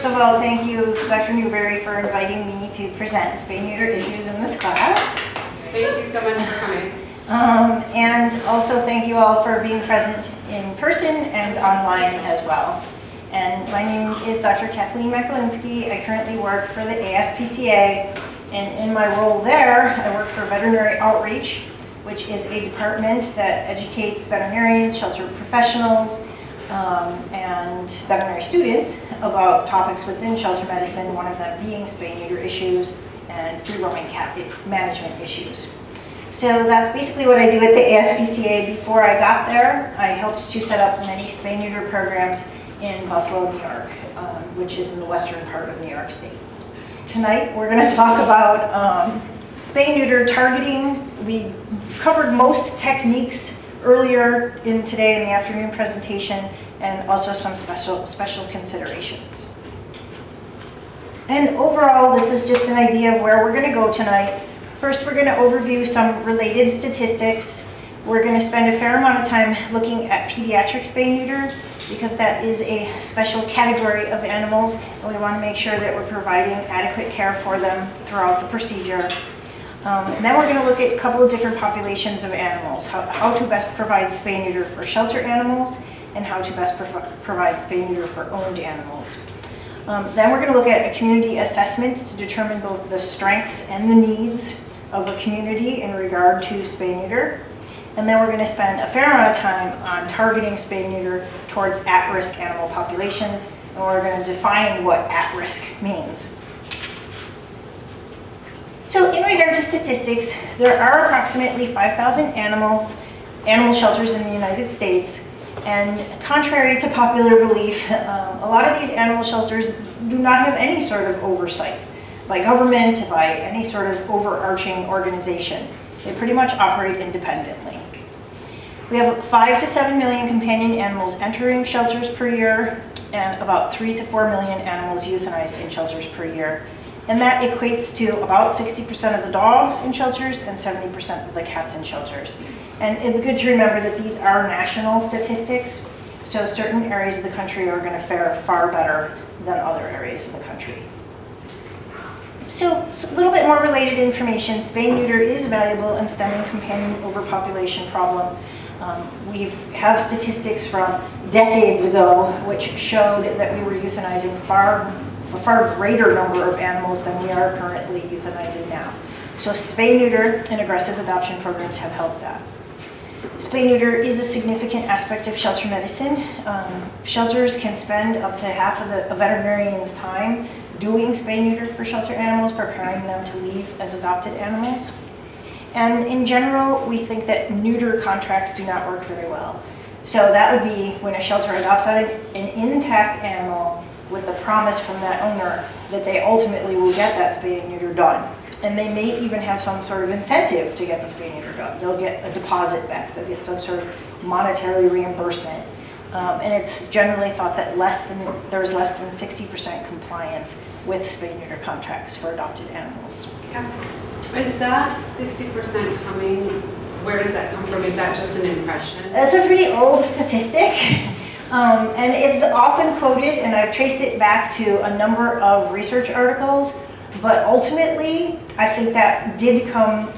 first of all, thank you, Dr. Newbury, for inviting me to present spay neuter issues in this class. Thank you so much for coming. Um, and also thank you all for being present in person and online as well. And my name is Dr. Kathleen Makolinski. I currently work for the ASPCA, and in my role there, I work for Veterinary Outreach, which is a department that educates veterinarians, shelter professionals, um, and veterinary students about topics within shelter medicine, one of them being spay neuter issues and free roaming cat management issues. So that's basically what I do at the ASPCA. Before I got there, I helped to set up many spay neuter programs in Buffalo, New York, um, which is in the western part of New York State. Tonight, we're going to talk about um, spay neuter targeting. We covered most techniques earlier in today in the afternoon presentation and also some special, special considerations. And overall, this is just an idea of where we're going to go tonight. First, we're going to overview some related statistics. We're going to spend a fair amount of time looking at pediatric spay neuter because that is a special category of animals and we want to make sure that we're providing adequate care for them throughout the procedure. Um, then we're going to look at a couple of different populations of animals, how, how to best provide spay neuter for shelter animals and how to best provide spay neuter for owned animals. Um, then we're going to look at a community assessment to determine both the strengths and the needs of a community in regard to spay neuter. And then we're going to spend a fair amount of time on targeting spay neuter towards at-risk animal populations, and we're going to define what at-risk means. So in regard to statistics, there are approximately 5,000 animals, animal shelters in the United States, and contrary to popular belief, um, a lot of these animal shelters do not have any sort of oversight by government, by any sort of overarching organization. They pretty much operate independently. We have five to seven million companion animals entering shelters per year and about three to four million animals euthanized in shelters per year. And that equates to about 60% of the dogs in shelters and 70% of the cats in shelters. And it's good to remember that these are national statistics, so certain areas of the country are going to fare far better than other areas of the country. So a little bit more related information, spay neuter is valuable in stemming companion overpopulation problem. Um, we have statistics from decades ago which showed that we were euthanizing far, a far greater number of animals than we are currently euthanizing now. So spay neuter and aggressive adoption programs have helped that. Spay neuter is a significant aspect of shelter medicine. Um, shelters can spend up to half of the, a veterinarian's time doing spay neuter for shelter animals, preparing them to leave as adopted animals. And in general, we think that neuter contracts do not work very well. So that would be when a shelter adopts an intact animal with the promise from that owner that they ultimately will get that spay and neuter done and they may even have some sort of incentive to get the spay neuter done. They'll get a deposit back. They'll get some sort of monetary reimbursement. Um, and it's generally thought that less than there's less than 60% compliance with spay neuter contracts for adopted animals. Yeah. Is that 60% coming? Where does that come from? Is that just an impression? That's a pretty old statistic. Um, and it's often quoted, and I've traced it back to a number of research articles but ultimately, I think that did come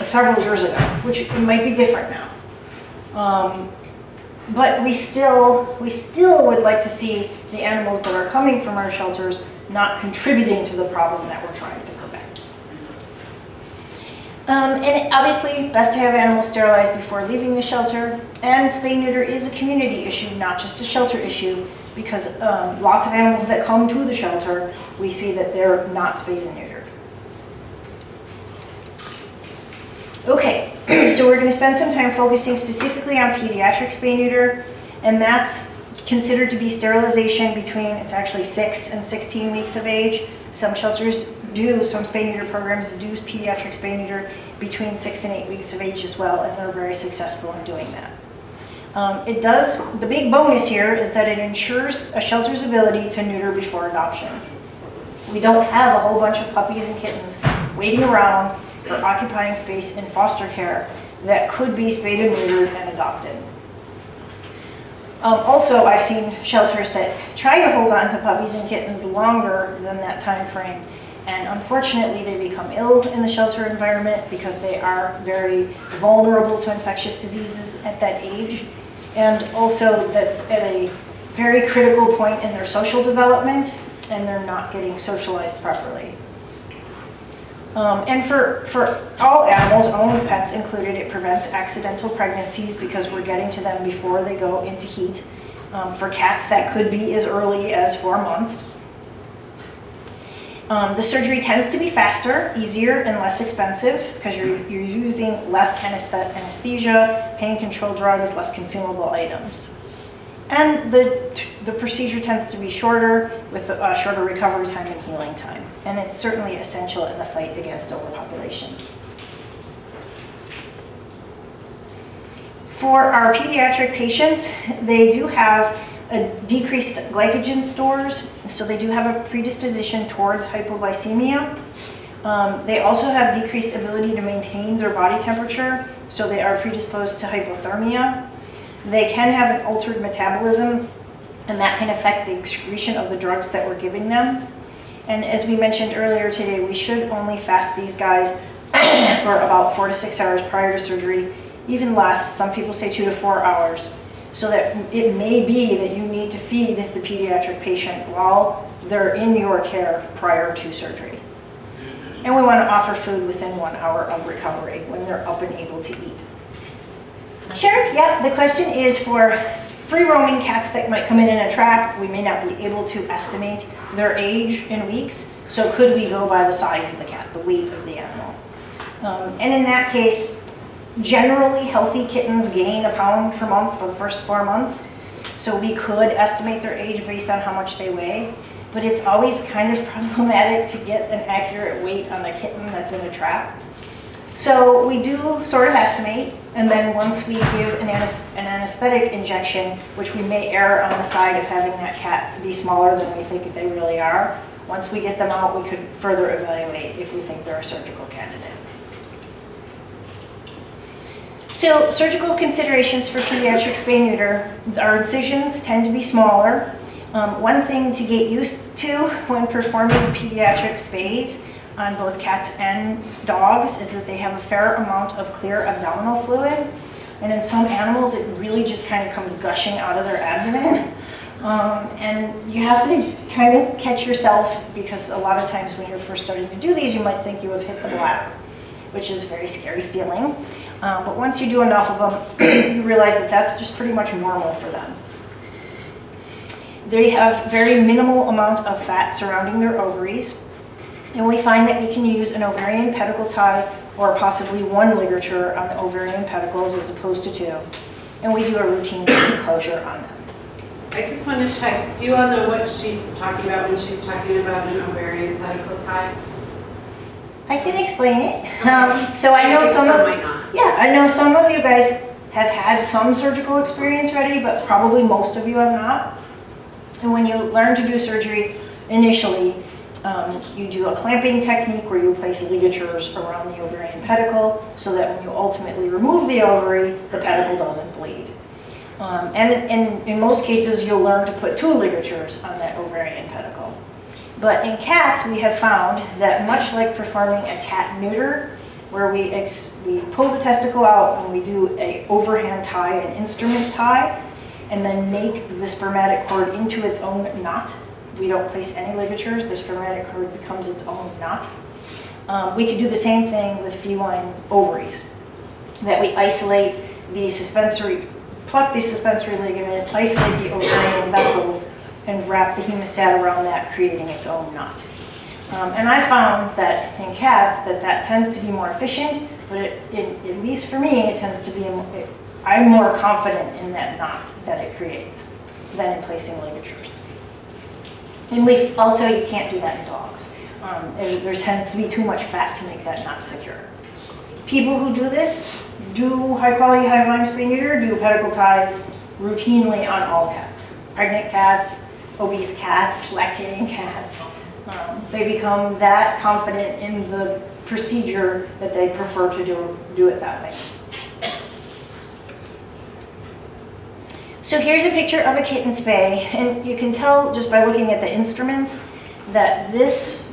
several years ago, which might be different now. Um, but we still, we still would like to see the animals that are coming from our shelters not contributing to the problem that we're trying to. Um, and obviously, best to have animals sterilized before leaving the shelter. And spay neuter is a community issue, not just a shelter issue because um, lots of animals that come to the shelter, we see that they're not spayed and neutered. Okay, so we're going to spend some time focusing specifically on pediatric spay neuter, and that's considered to be sterilization between, it's actually 6 and 16 weeks of age. Some shelters do, some spay neuter programs do pediatric spay neuter between 6 and 8 weeks of age as well, and they're very successful in doing that. Um, it does, the big bonus here is that it ensures a shelter's ability to neuter before adoption. We don't have a whole bunch of puppies and kittens waiting around or occupying space in foster care that could be spayed and neutered and adopted. Um, also, I've seen shelters that try to hold on to puppies and kittens longer than that time frame. And unfortunately, they become ill in the shelter environment because they are very vulnerable to infectious diseases at that age. And also, that's at a very critical point in their social development, and they're not getting socialized properly. Um, and for, for all animals, owned pets included, it prevents accidental pregnancies because we're getting to them before they go into heat. Um, for cats, that could be as early as four months. Um, the surgery tends to be faster, easier, and less expensive because you're, you're using less anesthesia, pain control drugs, less consumable items. And the, the procedure tends to be shorter with a uh, shorter recovery time and healing time. And it's certainly essential in the fight against overpopulation. For our pediatric patients, they do have decreased glycogen stores, so they do have a predisposition towards hypoglycemia. Um, they also have decreased ability to maintain their body temperature, so they are predisposed to hypothermia. They can have an altered metabolism, and that can affect the excretion of the drugs that we're giving them. And as we mentioned earlier today, we should only fast these guys for about four to six hours prior to surgery, even less, some people say two to four hours, so that it may be that you need to feed the pediatric patient while they're in your care prior to surgery. And we want to offer food within one hour of recovery when they're up and able to eat. Sure, yeah, the question is for free roaming cats that might come in in a trap, we may not be able to estimate their age in weeks. So could we go by the size of the cat, the weight of the animal? Um, and in that case, generally healthy kittens gain a pound per month for the first four months. So we could estimate their age based on how much they weigh. But it's always kind of problematic to get an accurate weight on a kitten that's in a trap. So we do sort of estimate, and then once we give an, an, anesthetic injection, which we may err on the side of having that cat be smaller than we think they really are, once we get them out, we could further evaluate if we think they're a surgical candidate. So surgical considerations for pediatric spay neuter, our incisions tend to be smaller. Um, one thing to get used to when performing pediatric spays on both cats and dogs is that they have a fair amount of clear abdominal fluid. And in some animals, it really just kind of comes gushing out of their abdomen. Um, and you have to kind of catch yourself because a lot of times when you're first starting to do these, you might think you have hit the bladder, which is a very scary feeling. Um, but once you do enough of them, you realize that that's just pretty much normal for them. They have very minimal amount of fat surrounding their ovaries, and we find that we can use an ovarian pedicle tie or possibly one ligature on the ovarian pedicles as opposed to two. And we do a routine closure on them. I just want to check, do you all know what she's talking about when she's talking about an ovarian pedicle tie? I can explain it. Um, so I know some, some of, yeah, I know some of you guys have had some surgical experience ready, but probably most of you have not. And when you learn to do surgery initially, um, you do a clamping technique where you place ligatures around the ovarian pedicle so that when you ultimately remove the ovary, the pedicle doesn't bleed. Um, and in, in most cases, you'll learn to put two ligatures on that ovarian pedicle. But in cats, we have found that much like performing a cat neuter, where we, we pull the testicle out and we do a overhand tie, an instrument tie, and then make the spermatic cord into its own knot we don't place any ligatures, the spermatic cord becomes its own knot. Um, we could do the same thing with feline ovaries, that we isolate the suspensory, pluck the suspensory ligament, isolate the ovarian vessels, and wrap the hemostat around that, creating its own knot. Um, and I found that in cats that that tends to be more efficient, but it, it, at least for me, it tends to be, it, I'm more confident in that knot that it creates than in placing ligatures. And we also, you can't do that in dogs. Um, there tends to be too much fat to make that knot secure. People who do this do high quality, high volume spay neuter, do pedicle ties routinely on all cats. Pregnant cats, obese cats, lactating cats. Um, they become that confident in the procedure that they prefer to do, do it that way. So here's a picture of a kitten spay, and you can tell just by looking at the instruments that this,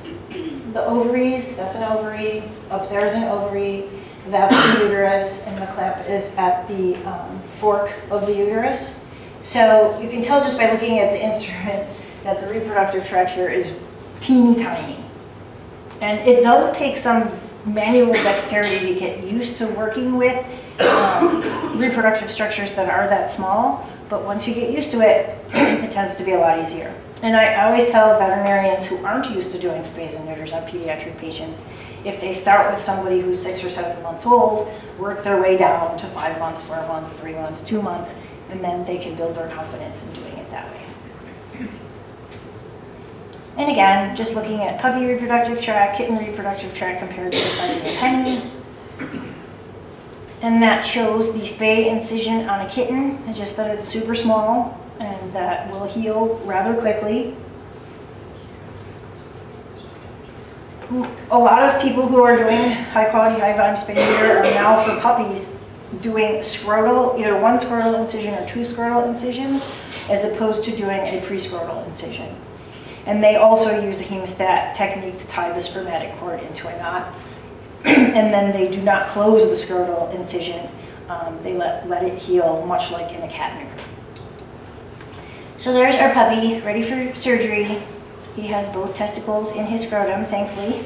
the ovaries, that's an ovary, up there is an ovary, that's the uterus, and the clamp is at the um, fork of the uterus. So you can tell just by looking at the instruments that the reproductive tract here is teeny tiny. And it does take some manual dexterity to get used to working with um, reproductive structures that are that small, but once you get used to it, it tends to be a lot easier. And I always tell veterinarians who aren't used to doing spays and neuters on pediatric patients, if they start with somebody who's six or seven months old, work their way down to five months, four months, three months, two months, and then they can build their confidence in doing it that way. And again, just looking at puppy reproductive tract, kitten reproductive tract compared to the size of a penny. And that shows the spay incision on a kitten, just that it's super small and that will heal rather quickly. A lot of people who are doing high quality, high volume spay neuter are now for puppies doing scrotal, either one scrotal incision or two scrotal incisions, as opposed to doing a pre-scrotal incision. And they also use a hemostat technique to tie the spermatic cord into a knot. and then they do not close the scrotal incision. Um, they let, let it heal much like in a cat neuter. So there's our puppy, ready for surgery. He has both testicles in his scrotum, thankfully.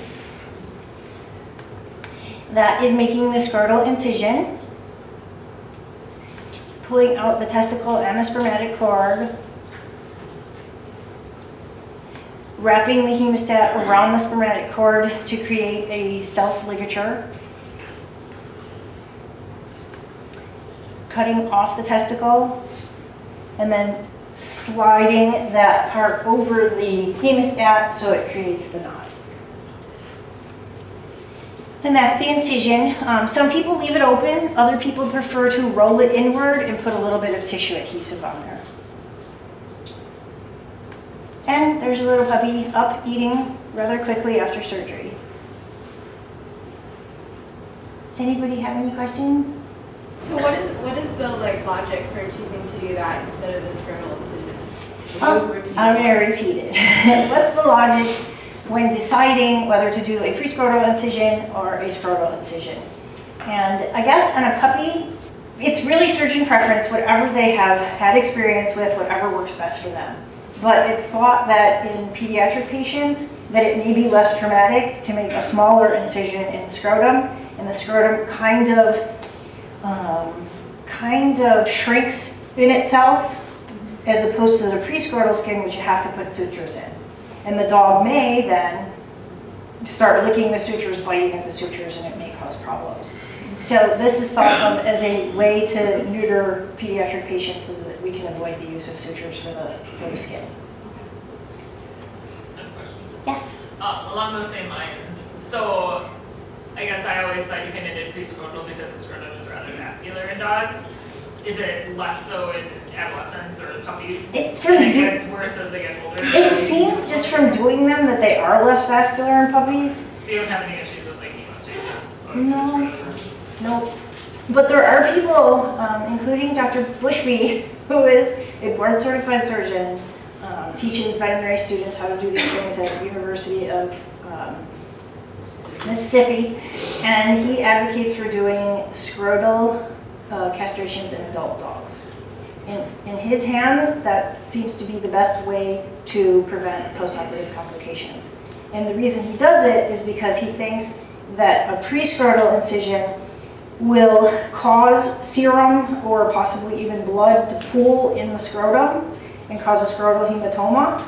That is making the scrotal incision, pulling out the testicle and the spermatic cord, wrapping the hemostat around the spermatic cord to create a self-ligature, cutting off the testicle, and then sliding that part over the hemostat so it creates the knot. And that's the incision. Um, some people leave it open, other people prefer to roll it inward and put a little bit of tissue adhesive on there. And there's a little puppy up eating rather quickly after surgery. Does anybody have any questions? So what is what is the like logic for choosing to do that instead of the scrotal incision? Oh, I'm going to repeat it. What's the logic when deciding whether to do a pre-scrotal incision or a scrotal incision? And I guess on a puppy, it's really surgeon preference, whatever they have had experience with, whatever works best for them. But it's thought that in pediatric patients, that it may be less traumatic to make a smaller incision in the scrotum, and the scrotum kind of, um, kind of shrinks in itself as opposed to the prescrotal skin, which you have to put sutures in. And the dog may then start licking the sutures, biting at the sutures, and it may cause problems. So this is thought of as a way to neuter pediatric patients so that we can avoid the use of sutures for the, for the skin. I have a question. Yes? Uh, along those same lines, so I guess I always thought you kind of did prescrotal because the scrotum is rather vascular in dogs. Is it less so in adolescents or puppies? It's from it gets worse as they get older? It seems just from doing them that they are less vascular in puppies. So you don't have any issues with like hemostasis? No. Nope. But there are people, um, including Dr. Bushby, who is a board certified surgeon, um, teaches veterinary students how to do these things at University of um, Mississippi, and he advocates for doing scrotal uh, castrations in adult dogs. In, in his hands, that seems to be the best way to prevent postoperative complications. And the reason he does it is because he thinks that a pre-scrotal incision will cause serum or possibly even blood to pool in the scrotum and cause a scrotal hematoma.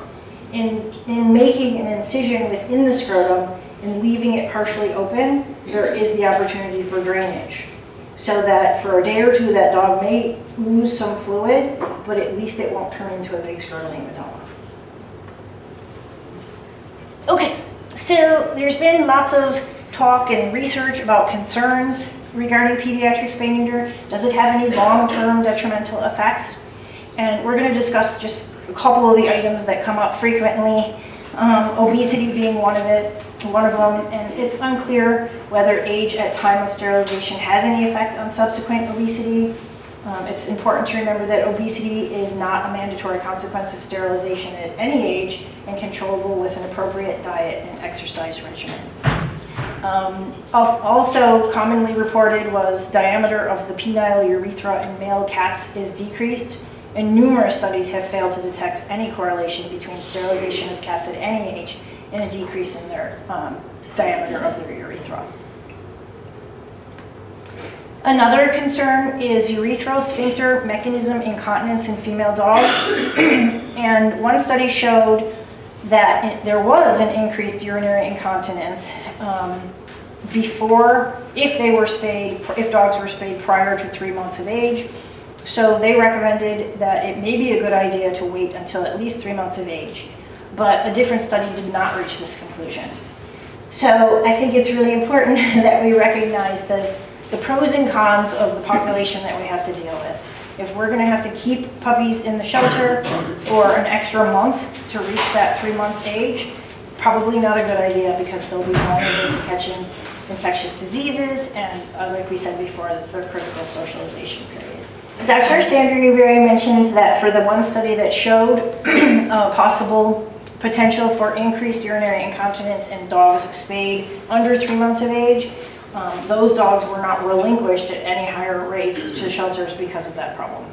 In, in making an incision within the scrotum and leaving it partially open, there is the opportunity for drainage. So that for a day or two, that dog may lose some fluid, but at least it won't turn into a big scrotal hematoma. Okay, so there's been lots of talk and research about concerns regarding pediatric spay neuter. Does it have any long-term detrimental effects? And we're going to discuss just a couple of the items that come up frequently. Um, obesity being one of it, one of them, and it's unclear whether age at time of sterilization has any effect on subsequent obesity. Um, It's important to remember that obesity is not a mandatory consequence of sterilization at any age and controllable with an appropriate diet and exercise regimen. Um, Also commonly reported was diameter of the penile urethra in male cats is decreased, and numerous studies have failed to detect any correlation between sterilization of cats at any age and a decrease in their um, diameter of their urethra. Another concern is urethral sphincter mechanism incontinence in female dogs. and one study showed that it- there was an increased urinary incontinence um, before, if they were spayed, if dogs were spayed prior to three months of age. So they recommended that it may be a good idea to wait until at least three months of age. But a different study did not reach this conclusion. So I think it's really important that we recognize the, the pros and cons of the population that we have to deal with. If we're gonna have to keep puppies in the shelter for an extra month to reach that three-month age, it's probably not a good idea because they'll be vulnerable to catching infectious diseases and, uh, like we said before, it's their critical socialization period. Dr. Sandra Newbury mentioned that for the one study that showed possible potential for increased urinary incontinence in dogs spayed under three months of age, um, those dogs were not relinquished at any higher rate to shelters because of that problem.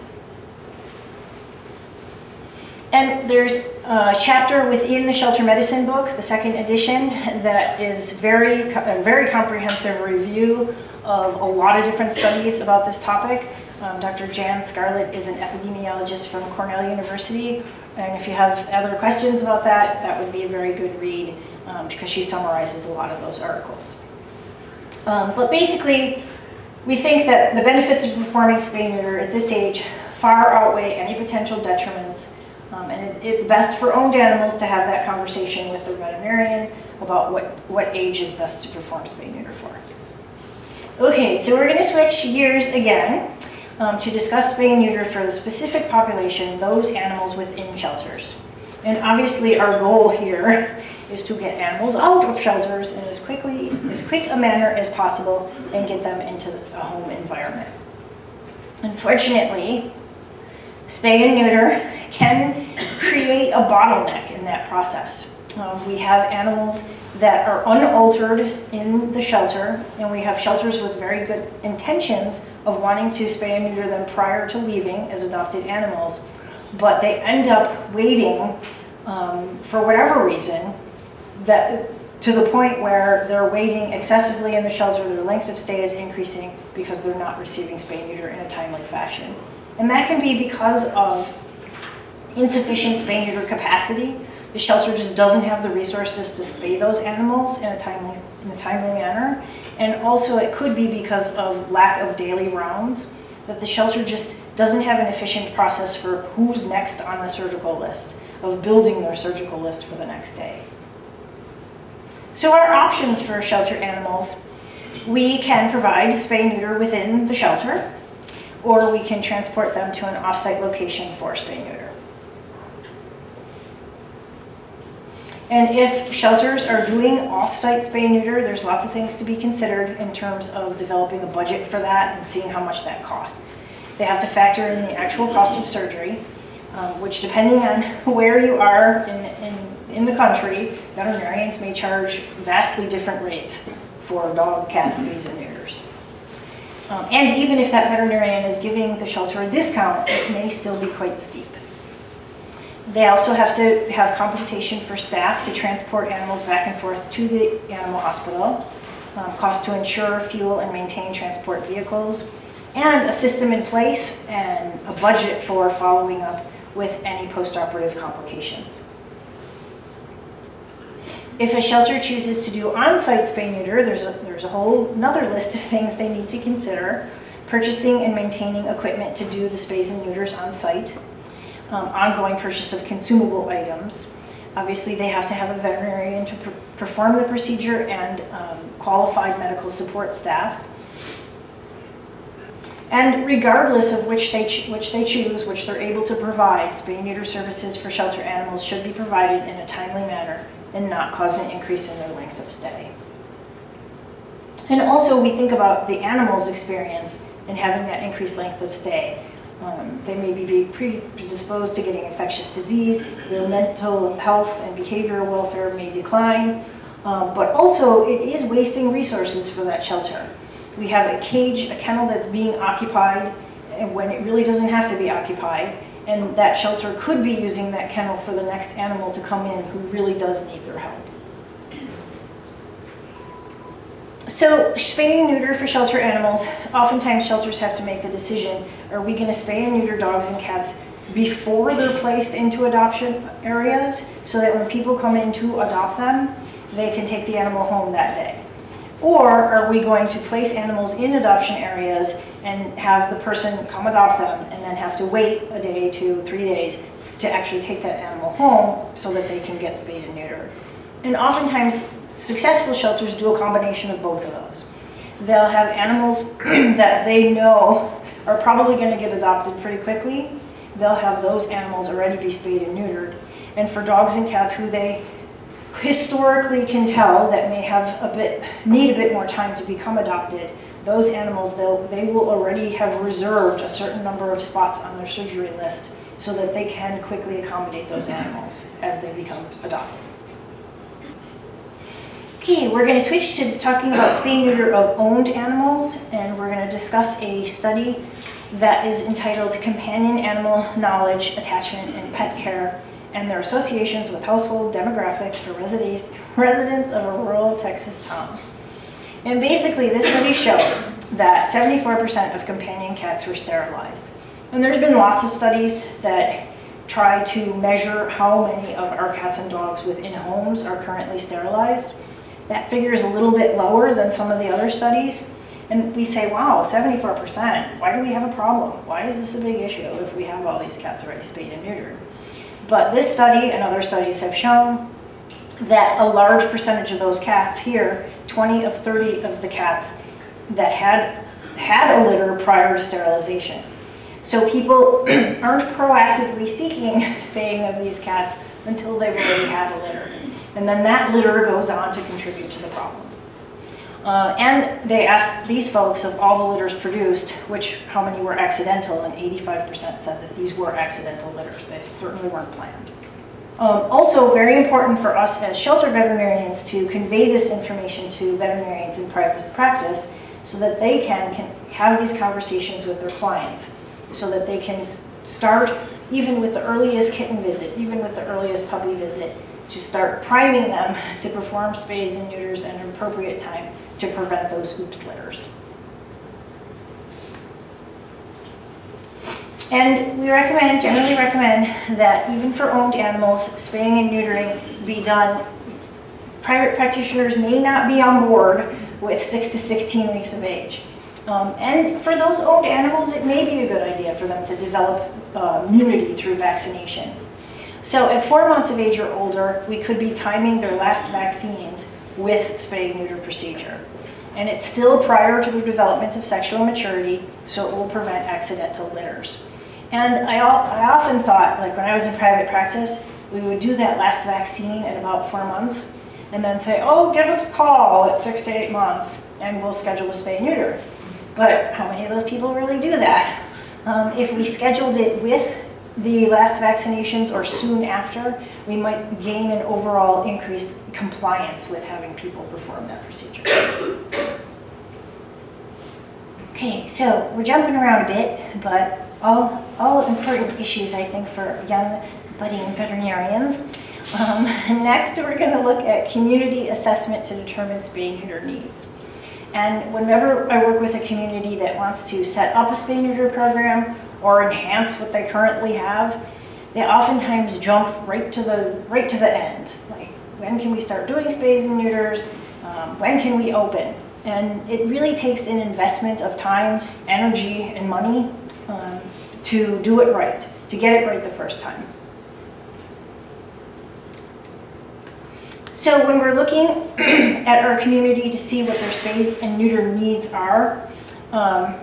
And there's a chapter within the shelter medicine book, the second edition, that is very, a very comprehensive review of a lot of different studies about this topic. Um, Dr. Jan Scarlett is an epidemiologist from Cornell University, and if you have other questions about that, that would be a very good read um, because she summarizes a lot of those articles. Um, but basically, we think that the benefits of performing spay neuter at this age far outweigh any potential detriments. Um, and it, it's best for owned animals to have that conversation with their veterinarian about what, what age is best to perform spay neuter for. Okay, so we're going to switch gears again um, to discuss spay and neuter for the specific population, those animals within shelters. And obviously our goal here is to get animals out of shelters in as quickly, as quick a manner as possible and get them into a home environment. Unfortunately, spay and neuter can create a bottleneck in that process. Um, we have animals that are unaltered in the shelter, and we have shelters with very good intentions of wanting to spay and neuter them prior to leaving as adopted animals, but they end up waiting um, for whatever reason that to the point where they're waiting excessively in the shelter, their length of stay is increasing because they're not receiving spay and neuter in a timely fashion. And that can be because of insufficient spay and neuter capacity. The shelter just doesn't have the resources to spay those animals in a timely, in a timely manner. And also it could be because of lack of daily rounds, that the shelter just doesn't have an efficient process for who's next on the surgical list, of building their surgical list for the next day. So our options for shelter animals, we can provide spay neuter within the shelter, or we can transport them to an off-site location for spay neuter. And if shelters are doing off-site spay neuter, there's lots of things to be considered in terms of developing a budget for that and seeing how much that costs. They have to factor in the actual cost of surgery, um, which depending on where you are in, in, in the country, veterinarians may charge vastly different rates for dog, cat spays, and neuters. Um, and even if that veterinarian is giving the shelter a discount, it may still be quite steep. They also have to have compensation for staff to transport animals back and forth to the animal hospital, um, cost to insure, fuel, and maintain transport vehicles, and a system in place and a budget for following up with any postoperative complications. If a shelter chooses to do on-site spay neuter, there's a, there's a whole another list of things they need to consider. Purchasing and maintaining equipment to do the spays and neuters on site. Um, ongoing purchase of consumable items. Obviously, they have to have a veterinarian to perform the procedure and um, qualified medical support staff. And regardless of which they, which they choose, which they're able to provide, spay and neuter services for shelter animals should be provided in a timely manner and not cause an increase in their length of stay. And also we think about the animal's experience and having that increased length of stay. Um, they may be predisposed to getting infectious disease, their mental health and behavioral welfare may decline, um, but also it is wasting resources for that shelter. We have a cage, a kennel that's being occupied when it really doesn't have to be occupied, and that shelter could be using that kennel for the next animal to come in who really does need their help. So spay and neuter for shelter animals, oftentimes shelters have to make the decision, are we gonna spay and neuter dogs and cats before they're placed into adoption areas so that when people come in to adopt them, they can take the animal home that day? Or are we going to place animals in adoption areas and have the person come adopt them and then have to wait a day, two, three days to actually take that animal home so that they can get spayed and neutered? And oftentimes, successful shelters do a combination of both of those. They'll have animals that they know are probably going to get adopted pretty quickly. They'll have those animals already be spayed and neutered. And for dogs and cats who they historically can tell that may have a bit, need a bit more time to become adopted, those animals, they will already have reserved a certain number of spots on their surgery list so that they can quickly accommodate those animals as they become adopted. Okay, we're going to switch to talking about spay neuter of owned animals, and we're going to discuss a study that is entitled Companion Animal Knowledge, Attachment, and Pet Care, and their associations with household demographics for residents of a rural Texas town. And basically, this study showed that 74% of companion cats were sterilized. And there's been lots of studies that try to measure how many of our cats and dogs within homes are currently sterilized. That figure is a little bit lower than some of the other studies. And we say, wow, 74%, why do we have a problem? Why is this a big issue if we have all these cats already spayed and neutered? But this study and other studies have shown that a large percentage of those cats here, 20 of 30 of the cats that had had a litter prior to sterilization. So people aren't proactively seeking spaying of these cats until they've already had a litter. And then that litter goes on to contribute to the problem. Uh, and they asked these folks of all the litters produced, which how many were accidental, and 85% said that these were accidental litters. They certainly weren't planned. Um, also, very important for us as shelter veterinarians to convey this information to veterinarians in private practice so that they can, can have these conversations with their clients, so that they can start even with the earliest kitten visit, even with the earliest puppy visit, to start priming them to perform spays and neuters at an appropriate time to prevent those oops litters. And we recommend, generally recommend, that even for owned animals, spaying and neutering be done. Private practitioners may not be on board with 6 to 16 weeks of age. Um, and for those owned animals, it may be a good idea for them to develop uh, immunity through vaccination. So at four months of age or older, we could be timing their last vaccines with spay neuter procedure. And it's still prior to the development of sexual maturity, so it will prevent accidental litters. And I, I often thought, like when I was in private practice, we would do that last vaccine at about four months, and then say, oh, give us a call at six to eight months, and we'll schedule a spay neuter. But how many of those people really do that? Um, if we scheduled it with the last vaccinations or soon after, we might gain an overall increased compliance with having people perform that procedure. Okay, so we're jumping around a bit, but all, all important issues, I think, for young budding veterinarians. Um, next, we're going to look at community assessment to determine spay neuter needs. And whenever I work with a community that wants to set up a spay neuter program or enhance what they currently have, they oftentimes jump right to the right to the end. Like, when can we start doing spays and neuters? Um, when can we open? And it really takes an investment of time, energy, and money um, to do it right, to get it right the first time. So when we're looking at our community to see what their space and neuter needs are, um,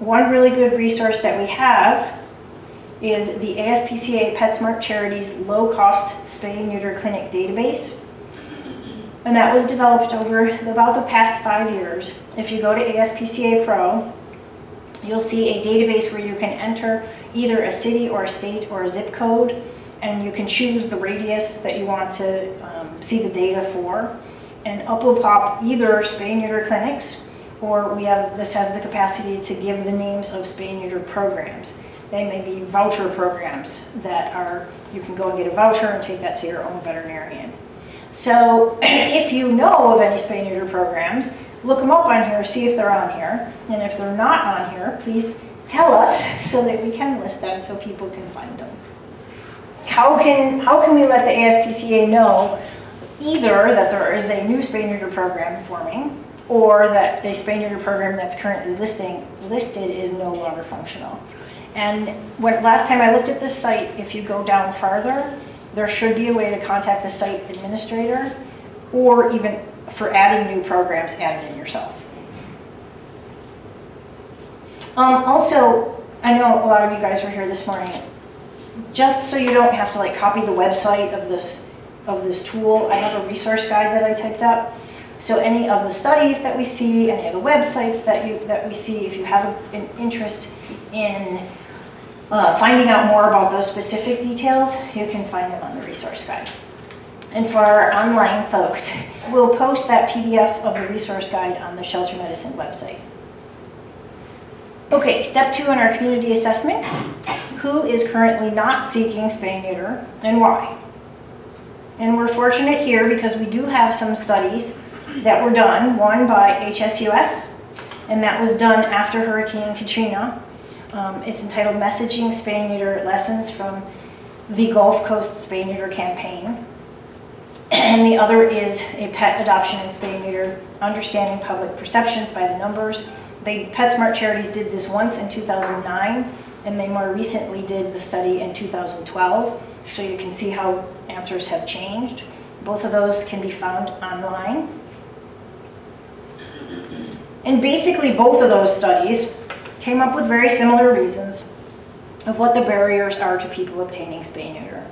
one really good resource that we have is the ASPCA PetSmart Charities low-cost spay and neuter clinic database. And that was developed over about the past five years. If you go to ASPCA Pro, you'll see a database where you can enter either a city or a state or a zip code, and you can choose the radius that you want to um, see the data for. And up will pop either spay neuter clinics, or we have, this has the capacity to give the names of spay neuter programs. They may be voucher programs that are, you can go and get a voucher and take that to your own veterinarian. So if you know of any spay neuter programs, look them up on here, see if they're on here. And if they're not on here, please tell us so that we can list them so people can find them. How can, how can we let the ASPCA know either that there is a new spay neuter program forming or that spay neuter program that's currently listing, listed is no longer functional? And when, last time I looked at this site, if you go down farther, there should be a way to contact the site administrator or even for adding new programs, add it in yourself. Um, also, I know a lot of you guys were here this morning. Just so you don't have to like copy the website of this of this tool, I have a resource guide that I typed up. So any of the studies that we see, any of the websites that you that we see, if you have a, an interest in uh, finding out more about those specific details, you can find them on the resource guide. And for our online folks, we'll post that PDF of the resource guide on the Shelter Medicine website. Okay, step two in our community assessment. Who is currently not seeking spay neuter and why? And we're fortunate here because we do have some studies that were done, one by HSUS, and that was done after Hurricane Katrina. Um, it's entitled Messaging Neuter Lessons from the Gulf Coast Neuter Campaign. And the other is a pet adoption and spay understanding public perceptions by the numbers. They, PetSmart Charities did this once in 2009, and they more recently did the study in 2012. So you can see how answers have changed. Both of those can be found online. And basically both of those studies came up with very similar reasons of what the barriers are to people obtaining spay neuter.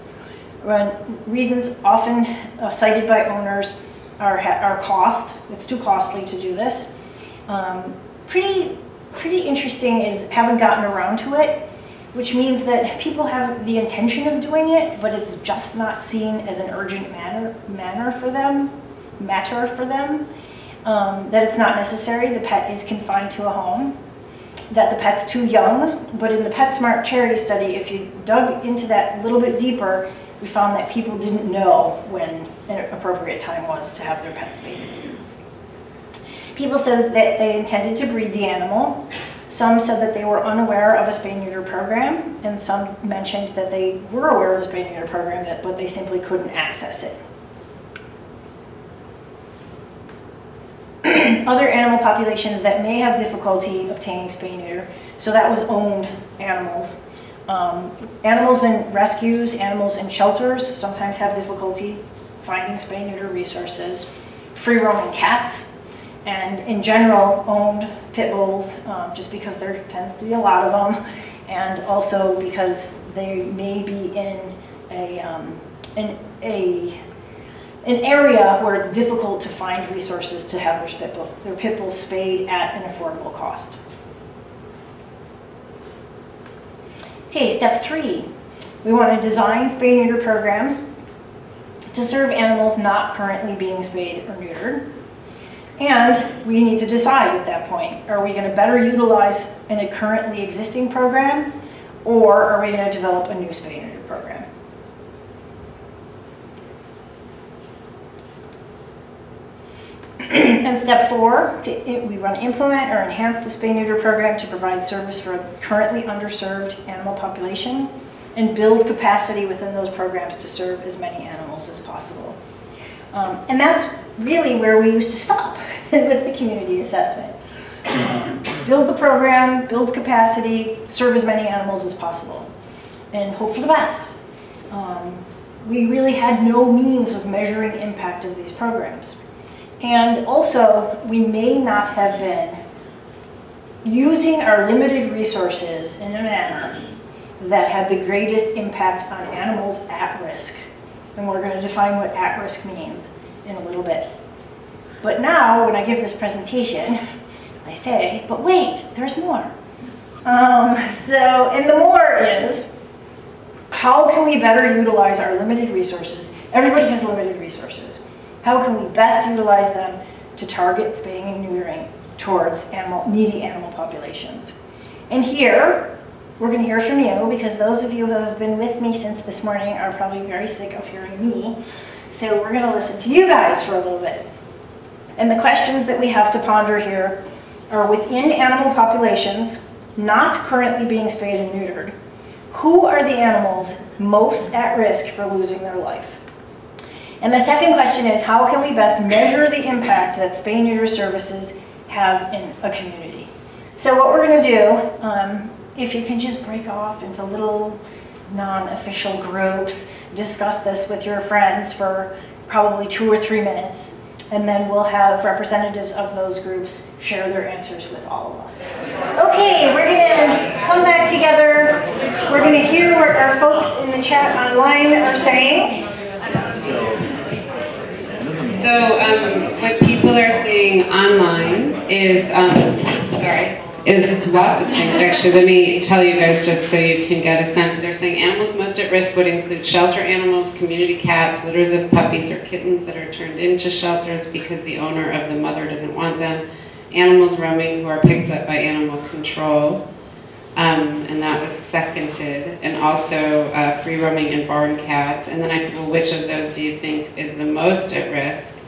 Reasons often uh, cited by owners are, are cost. It's too costly to do this. Um, pretty, pretty interesting is haven't gotten around to it, which means that people have the intention of doing it, but it's just not seen as an urgent manner, manner for them, matter for them. Um, that it's not necessary, the pet is confined to a home, that the pet's too young, but in the PetSmart charity study, if you dug into that a little bit deeper, we found that people didn't know when an appropriate time was to have their pets spayed. People said that they intended to breed the animal. Some said that they were unaware of a spay neuter program, and some mentioned that they were aware of the spay neuter program, but they simply couldn't access it. Other animal populations that may have difficulty obtaining spay neuter, so that was owned animals. Um, animals in rescues, animals in shelters sometimes have difficulty finding spay neuter resources. Free roaming cats, and in general owned pit bulls, um, just because there tends to be a lot of them, and also because they may be in a, um, in a an area where it's difficult to find resources to have their pit, bull, their spayed at an affordable cost. Okay, step three. We want to design spay neuter programs to serve animals not currently being spayed or neutered. And we need to decide at that point, are we going to better utilize in a currently existing program or are we going to develop a new spay neuter program? and step four, to, we want to implement or enhance the spay neuter program to provide service for a currently underserved animal population and build capacity within those programs to serve as many animals as possible. Um, and that's really where we used to stop with the community assessment. Um, build the program, build capacity, serve as many animals as possible, and hope for the best. Um, we really had no means of measuring impact of these programs. And also, we may not have been using our limited resources in a manner that had the greatest impact on animals at risk. And we're going to define what at risk means. in a little bit. But now, when I give this presentation, I say, but wait, there's more. Um, so, and the more is, how can we better utilize our limited resources? Everybody has limited resources. How can we best utilize them to target spaying and neutering towards animal, needy animal populations? And here, we're going to hear from you because those of you who have been with me since this morning are probably very sick of hearing me. So we're going to listen to you guys for a little bit. And the questions that we have to ponder here are within animal populations, not currently being spayed and neutered, who are the animals most at risk for losing their life? And the second question is, how can we best measure the impact that spay neuter services have in a community? So what we're going to do, um, if you can just break off into little non-official groups, discuss this with your friends for probably two or three minutes, and then we'll have representatives of those groups share their answers with all of us. Okay, we're gonna come back together. We're gonna hear what our folks in the chat online are saying. So um, what people are saying online is, um, sorry, is lots of things actually. Let me tell you guys just so you can get a sense. They're saying animals most at risk would include shelter animals, community cats, litters of puppies or kittens that are turned into shelters because the owner of the mother doesn't want them, animals roaming who are picked up by animal control. Um, and that was seconded, and also uh, free roaming and barn cats. And then I said, well, which of those do you think is the most at risk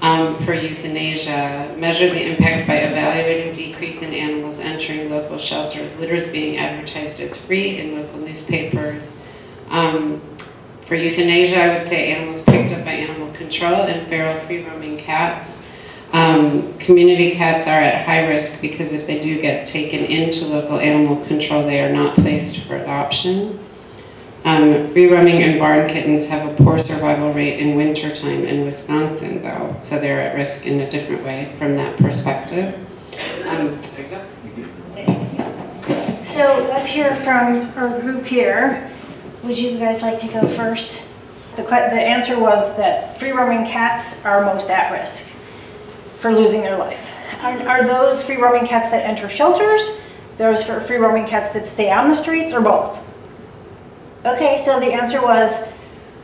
um, for euthanasia? Measure the impact by evaluating decrease in animals entering local shelters, litters being advertised as free in local newspapers. Um, for euthanasia, I would say animals picked up by animal control and feral free roaming cats. Um, community cats are at high risk because if they do get taken into local animal control, they are not placed for adoption. Um, free roaming and barn kittens have a poor survival rate in wintertime in Wisconsin, though, so they're at risk in a different way from that perspective. Um, so let's hear from our group here. Would you guys like to go first? The, the answer was that free roaming cats are most at risk for losing their life. Are, are those free roaming cats that enter shelters, those for free roaming cats that stay on the streets, or both? Okay, so the answer was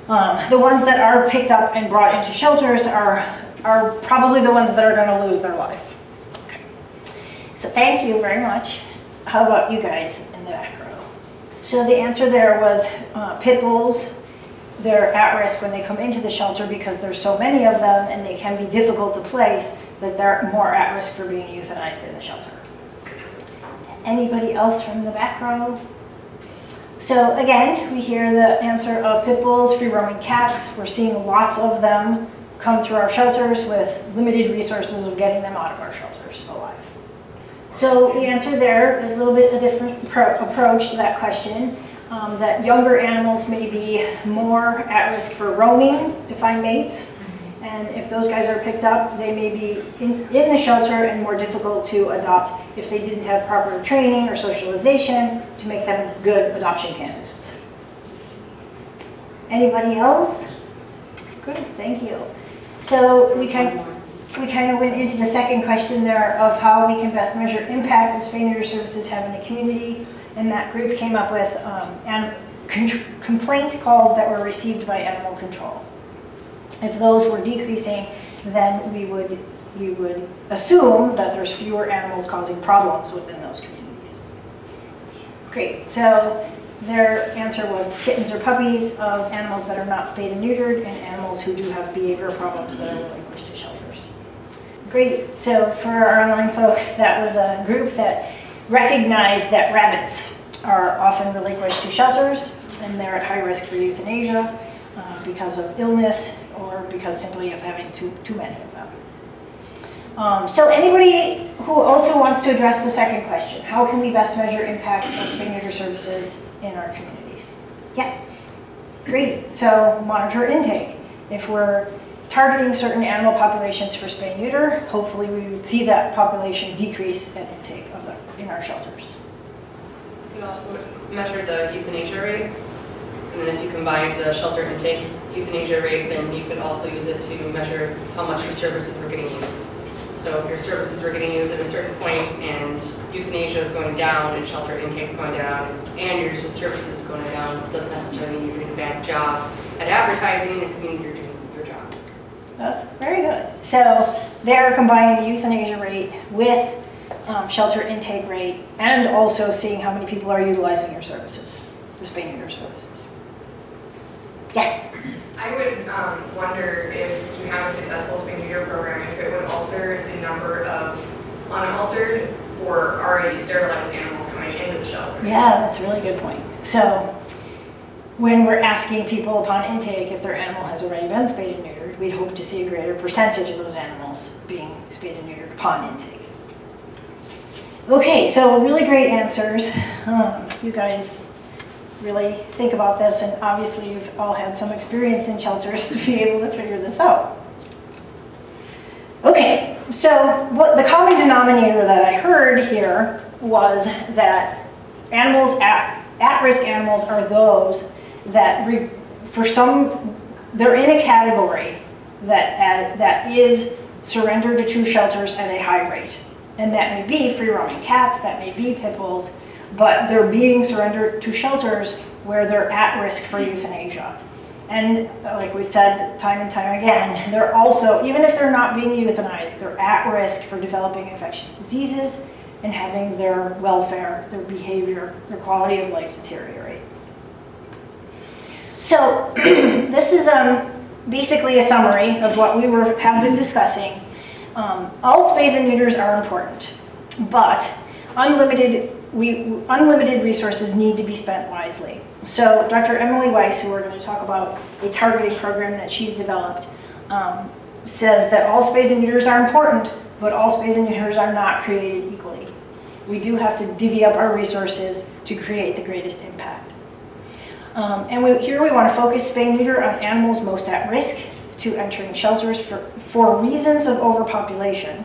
um, the ones that are picked up and brought into shelters are, are probably the ones that are going to lose their life. Okay. So thank you very much. How about you guys in the back row? So the answer there was uh, pit bulls, they're at risk when they come into the shelter because there's so many of them and they can be difficult to place that they're more at risk for being euthanized in the shelter. Anybody else from the back row? So again, we hear the answer of pit bulls, free roaming cats. We're seeing lots of them come through our shelters with limited resources of getting them out of our shelters alive. So the answer there, a little bit a different approach to that question um, that younger animals may be more at risk for roaming to find mates. And if those guys are picked up, they may be in, in the shelter and more difficult to adopt if they didn't have proper training or socialization to make them good adoption candidates. Anybody else? Good, thank you. So we kind, we kind of went into the second question there of how we can best measure impact of spay neuter services have in the community and that group came up with um, complaint calls that were received by animal control. If those were decreasing, then we would, we would assume that there's fewer animals causing problems within those communities. Great, so their answer was kittens or puppies of animals that are not spayed and neutered and animals who do have behavioral problems that are relinquished to shelters. Great, so for our online folks, that was a group that recognized that rabbits are often relinquished to shelters and they're at high risk for euthanasia because of illness or because simply of having too, too many of them. Um, so anybody who also wants to address the second question, how can we best measure impact of spay neuter services in our communities? Yeah, great. So monitor intake. If we're targeting certain animal populations for spay neuter, hopefully we would see that population decrease at intake of the, in our shelters. You can also measure the euthanasia rate, and then if you combine the shelter intake euthanasia rate, then you could also use it to measure how much your services were getting used. So if your services were getting used at a certain point and euthanasia is going down and shelter intake is going down and your services is going down, it doesn't necessarily mean you're doing a bad job at advertising, it could mean you're doing your job. That's very good. So they're combining the euthanasia rate with um, shelter intake rate and also seeing how many people are utilizing your services, the spay neuter services. Yes? I would um, wonder if you have a successful spay neuter program, if it would alter the number of unaltered or already sterilized animals coming into the shelter. Yeah, that's a really good point. So when we're asking people upon intake if their animal has already been spayed and neutered, we'd hope to see a greater percentage of those animals being spayed and neutered upon intake. Okay, so really great answers. Um, you guys really think about this, and obviously you've all had some experience in shelters to be able to figure this out. Okay, so what the common denominator that I heard here was that animals at at-risk animals are those that, re, for some, they're in a category that uh, that is surrendered to true shelters at a high rate, and that may be free-roaming cats, that may be pit bulls, but they're being surrendered to shelters where they're at risk for euthanasia. And like we've said time and time again, they're also, even if they're not being euthanized, they're at risk for developing infectious diseases and having their welfare, their behavior, their quality of life deteriorate. So this is um, basically a summary of what we were, have been discussing. Um, all spays and neuters are important, but unlimited, we, unlimited resources need to be spent wisely. So Dr. Emily Weiss, who we're going to talk about a targeting program that she's developed, um, says that all and neuters are important, but all and neuters are not created equally. We do have to divvy up our resources to create the greatest impact. Um, and we, here we want to focus spay neuter on animals most at risk to entering shelters for, for reasons of overpopulation.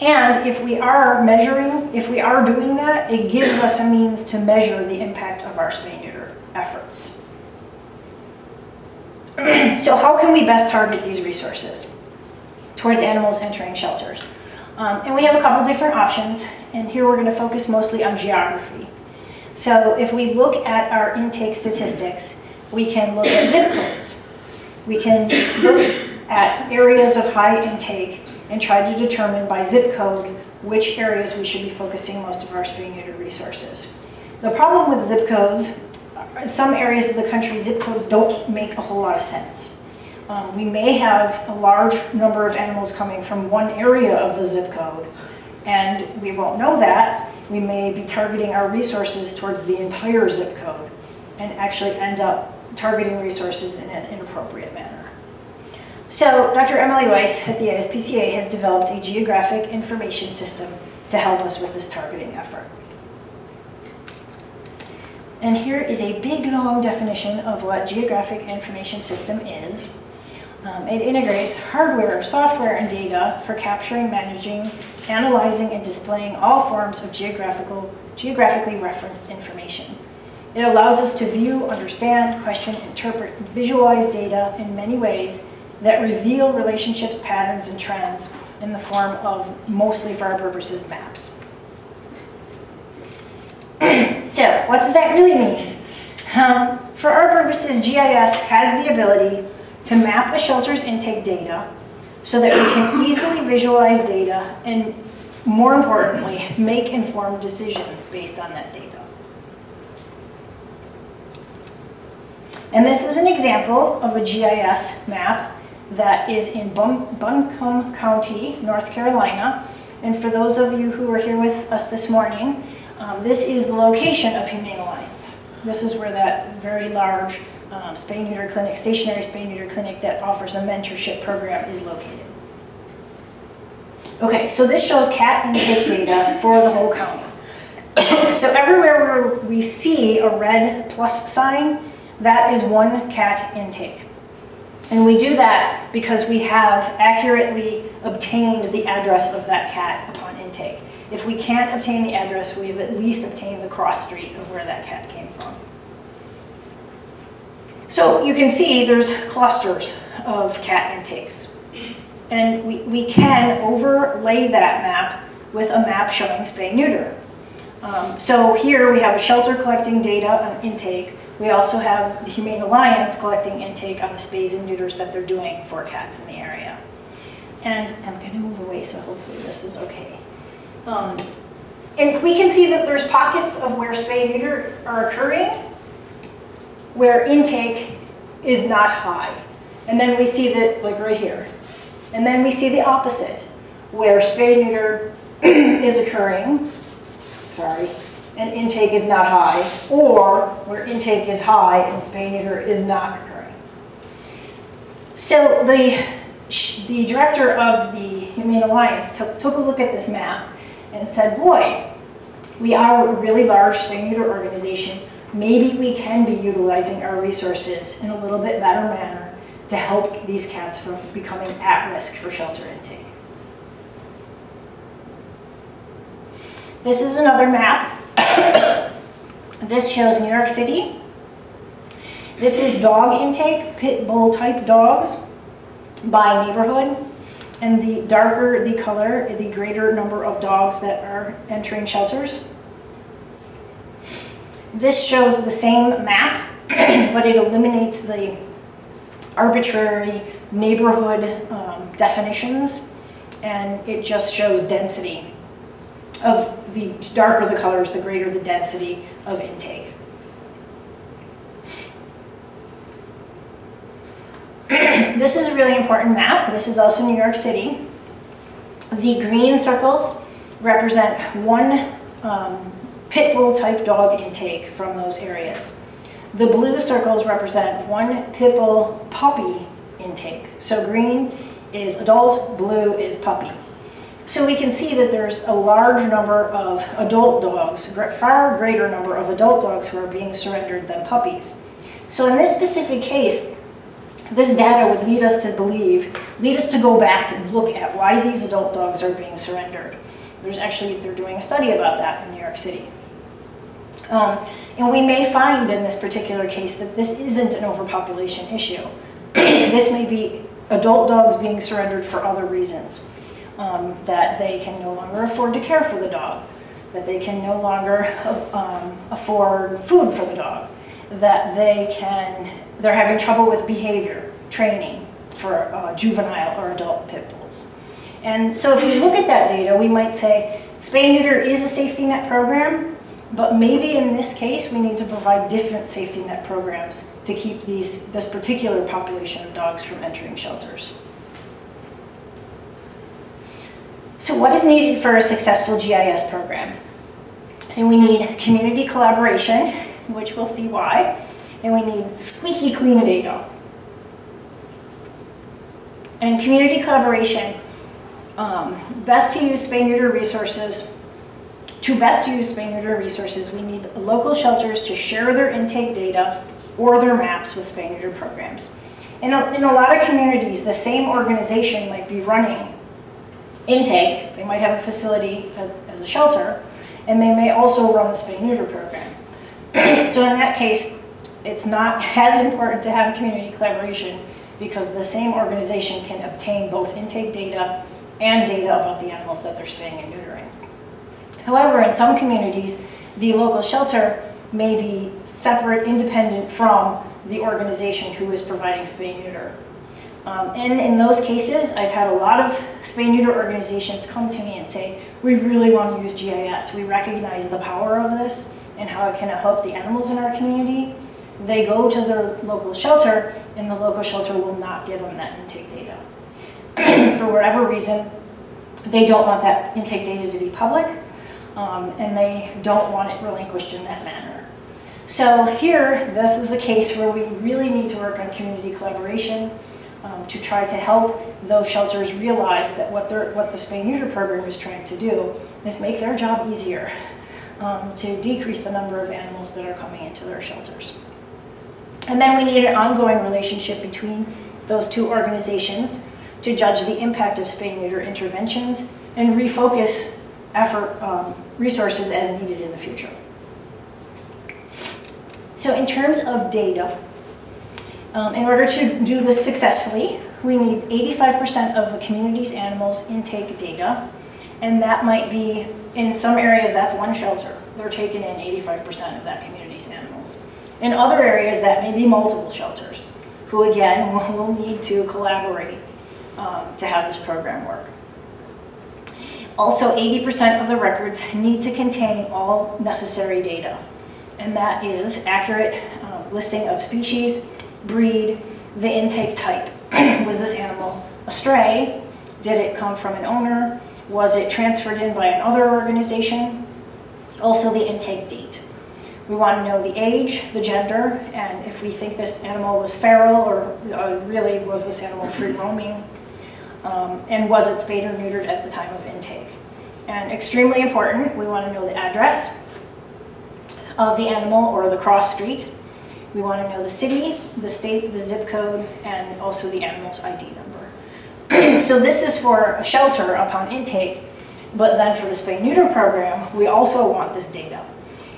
And if we are measuring, if we are doing that, it gives us a means to measure the impact of our spay neuter efforts. so how can we best target these resources towards animals entering shelters? Um, and we have a couple different options, and here we're going to focus mostly on geography. So if we look at our intake statistics, we can look at zip codes. We can look at areas of high intake and try to determine by zip code which areas we should be focusing most of our spay neuter resources. The problem with zip codes, in some areas of the country, zip codes don't make a whole lot of sense. Um, we may have a large number of animals coming from one area of the zip code, and we won't know that. We may be targeting our resources towards the entire zip code and actually end up targeting resources in an inappropriate manner. So Dr. Emily Weiss at the ASPCA has developed a geographic information system to help us with this targeting effort. And here is a big long definition of what geographic information system is. Um, it integrates hardware, software, and data for capturing, managing, analyzing, and displaying all forms of geographical, geographically referenced information. It allows us to view, understand, question, interpret, and visualize data in many ways that reveal relationships, patterns, and trends in the form of, mostly for our purposes, maps. so, what does that really mean? Um, for our purposes, GIS has the ability to map a shelter's intake data so that we can easily visualize data and, more importantly, make informed decisions based on that data. And this is an example of a GIS map that is in Bun Buncombe County, North Carolina. And for those of you who are here with us this morning, um, this is the location of Humane Alliance. This is where that very large um, spay neuter clinic, stationary spay neuter clinic that offers a mentorship program is located. Okay, so this shows cat intake data for the whole county. so everywhere where we see a red plus sign, that is one cat intake. And we do that because we have accurately obtained the address of that cat upon intake. If we can't obtain the address, we've at least obtained the cross street of where that cat came from. So you can see there's clusters of cat intakes. And we, we can overlay that map with a map showing spay neuter. Um, so here we have a shelter collecting data on intake. We also have the Humane Alliance collecting intake on the spays and neuters that they're doing for cats in the area. And I'm going to move away, so hopefully this is okay. Um, and we can see that there's pockets of where spay neuter are occurring, where intake is not high. And then we see that, like right here. And then we see the opposite, where spay neuter is occurring, sorry, and intake is not high, or where intake is high and spay neuter is not occurring. So the, the director of the Humane Alliance took, took a look at this map and said, boy, we are a really large spay neuter organization. Maybe we can be utilizing our resources in a little bit better manner to help these cats from becoming at risk for shelter intake. This is another map. this shows New York City. This is dog intake, pit bull type dogs by neighborhood. And the darker the color, the greater number of dogs that are entering shelters. This shows the same map, but it eliminates the arbitrary neighborhood um, definitions, and it just shows density of the darker the colors, the greater the density of intake. this is a really important map. This is also New York City. The green circles represent one um, pit bull type dog intake from those areas. The blue circles represent one pit bull puppy intake. So green is adult, blue is puppy. So we can see that there's a large number of adult dogs, far greater number of adult dogs who are being surrendered than puppies. So in this specific case, this data would lead us to believe, lead us to go back and look at why these adult dogs are being surrendered. There's actually, they're doing a study about that in New York City. Um, and we may find in this particular case that this isn't an overpopulation issue. this may be adult dogs being surrendered for other reasons um, that they can no longer afford to care for the dog, that they can no longer um, afford food for the dog, that they can, they're having trouble with behavior, training for uh, juvenile or adult pit bulls. And so if we look at that data, we might say spay neuter is a safety net program, but maybe in this case, we need to provide different safety net programs to keep these, this particular population of dogs from entering shelters. So what is needed for a successful GIS program? And we need community collaboration, which we'll see why, and we need squeaky clean data. And community collaboration, um, best to use spay neuter resources. To best use spay neuter resources, we need local shelters to share their intake data or their maps with spay neuter programs. In a, in a lot of communities, the same organization might be running intake, they might have a facility as a shelter, and they may also run the spay neuter program. so in that case, it's not as important to have community collaboration because the same organization can obtain both intake data and data about the animals that they're spaying and neutering. However, in some communities, the local shelter may be separate, independent from the organization who is providing spay neuter. Um, and in those cases, I've had a lot of spay neuter organizations come to me and say, we really want to use GIS. We recognize the power of this and how it can help the animals in our community. They go to their local shelter and the local shelter will not give them that intake data. For whatever reason, they don't want that intake data to be public um, and they don't want it relinquished in that manner. So here, this is a case where we really need to work on community collaboration um, to try to help those shelters realize that what, what the spay neuter program is trying to do is make their job easier um, to decrease the number of animals that are coming into their shelters. And then we need an ongoing relationship between those two organizations to judge the impact of spay neuter interventions and refocus effort um, resources as needed in the future. So in terms of data, Um, in order to do this successfully, we need 85% of the community's animals intake data, and that might be, in some areas, that's one shelter. They're taking in 85% of that community's animals. In other areas, that may be multiple shelters, who again will need to collaborate um, to have this program work. Also, 80% of the records need to contain all necessary data, and that is accurate uh, listing of species, breed, the intake type. Was this animal a stray? Did it come from an owner? Was it transferred in by another organization? Also the intake date. We want to know the age, the gender, and if we think this animal was feral or uh, really was this animal free roaming, um, and was it spayed or neutered at the time of intake. And extremely important, we want to know the address of the animal or the cross street. We want to know the city, the state, the zip code, and also the animal's ID number. so this is for a shelter upon intake, but then for the spay neuter program, we also want this data.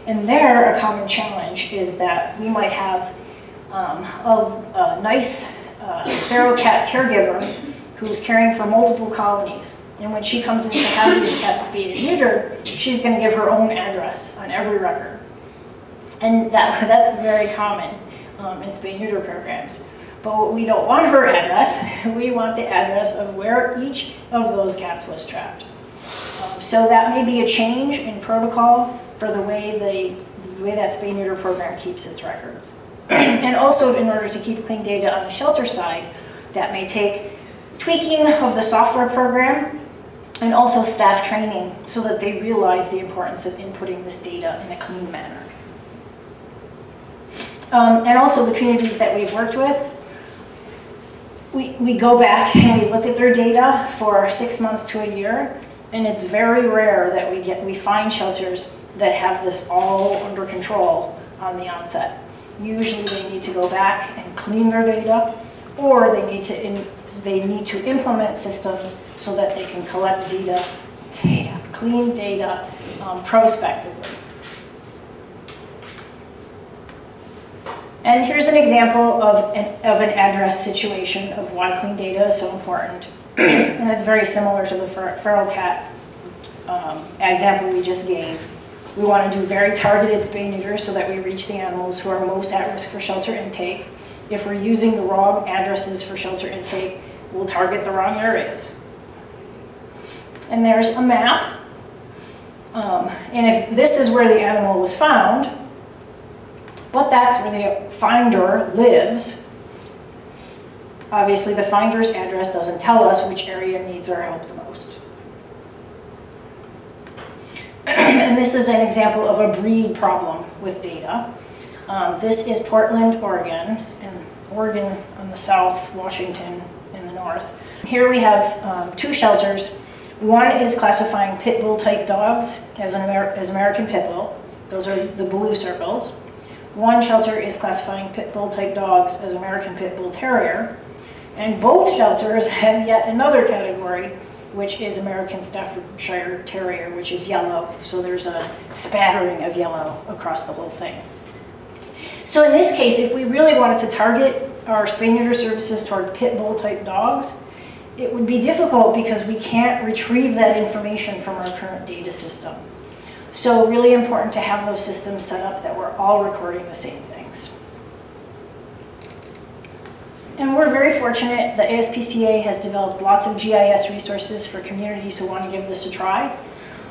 And there, a common challenge is that we might have um, a, nice uh, feral cat caregiver who's caring for multiple colonies. And when she comes in to have these cats spayed and neutered, she's going to give her own address on every record. And that, that's very common um, in spay neuter programs. But we don't want her address, we want the address of where each of those cats was trapped. Um, so that may be a change in protocol for the way the, the way that spay neuter program keeps its records. and also in order to keep clean data on the shelter side, that may take tweaking of the software program and also staff training so that they realize the importance of inputting this data in a clean manner. Um, and also the communities that we've worked with, we, we go back and we look at their data for six months to a year, and it's very rare that we get we find shelters that have this all under control on the onset. Usually they need to go back and clean their data, or they need to in, they need to implement systems so that they can collect data, data clean data um, prospectively. And here's an example of an, of an address situation of why clean data is so important. and it's very similar to the fer feral cat um, example we just gave. We want to do very targeted spay neuters so that we reach the animals who are most at risk for shelter intake. If we're using the wrong addresses for shelter intake, we'll target the wrong areas. And there's a map. Um, and if this is where the animal was found, but that's where the finder lives. Obviously, the finder's address doesn't tell us which area needs our help the most. and this is an example of a breed problem with data. Um, this is Portland, Oregon, and Oregon on the south, Washington in the north. Here we have um, two shelters. One is classifying pit bull type dogs as, an Amer as American pit bull. Those are the blue circles. One shelter is classifying pit bull type dogs as American Pit Bull Terrier. And both shelters have yet another category, which is American Staffordshire Terrier, which is yellow. So there's a spattering of yellow across the whole thing. So in this case, if we really wanted to target our spay neuter services toward pit bull type dogs, it would be difficult because we can't retrieve that information from our current data system. So really important to have those systems set up that we're all recording the same things. And we're very fortunate that ASPCA has developed lots of GIS resources for communities who want to give this a try.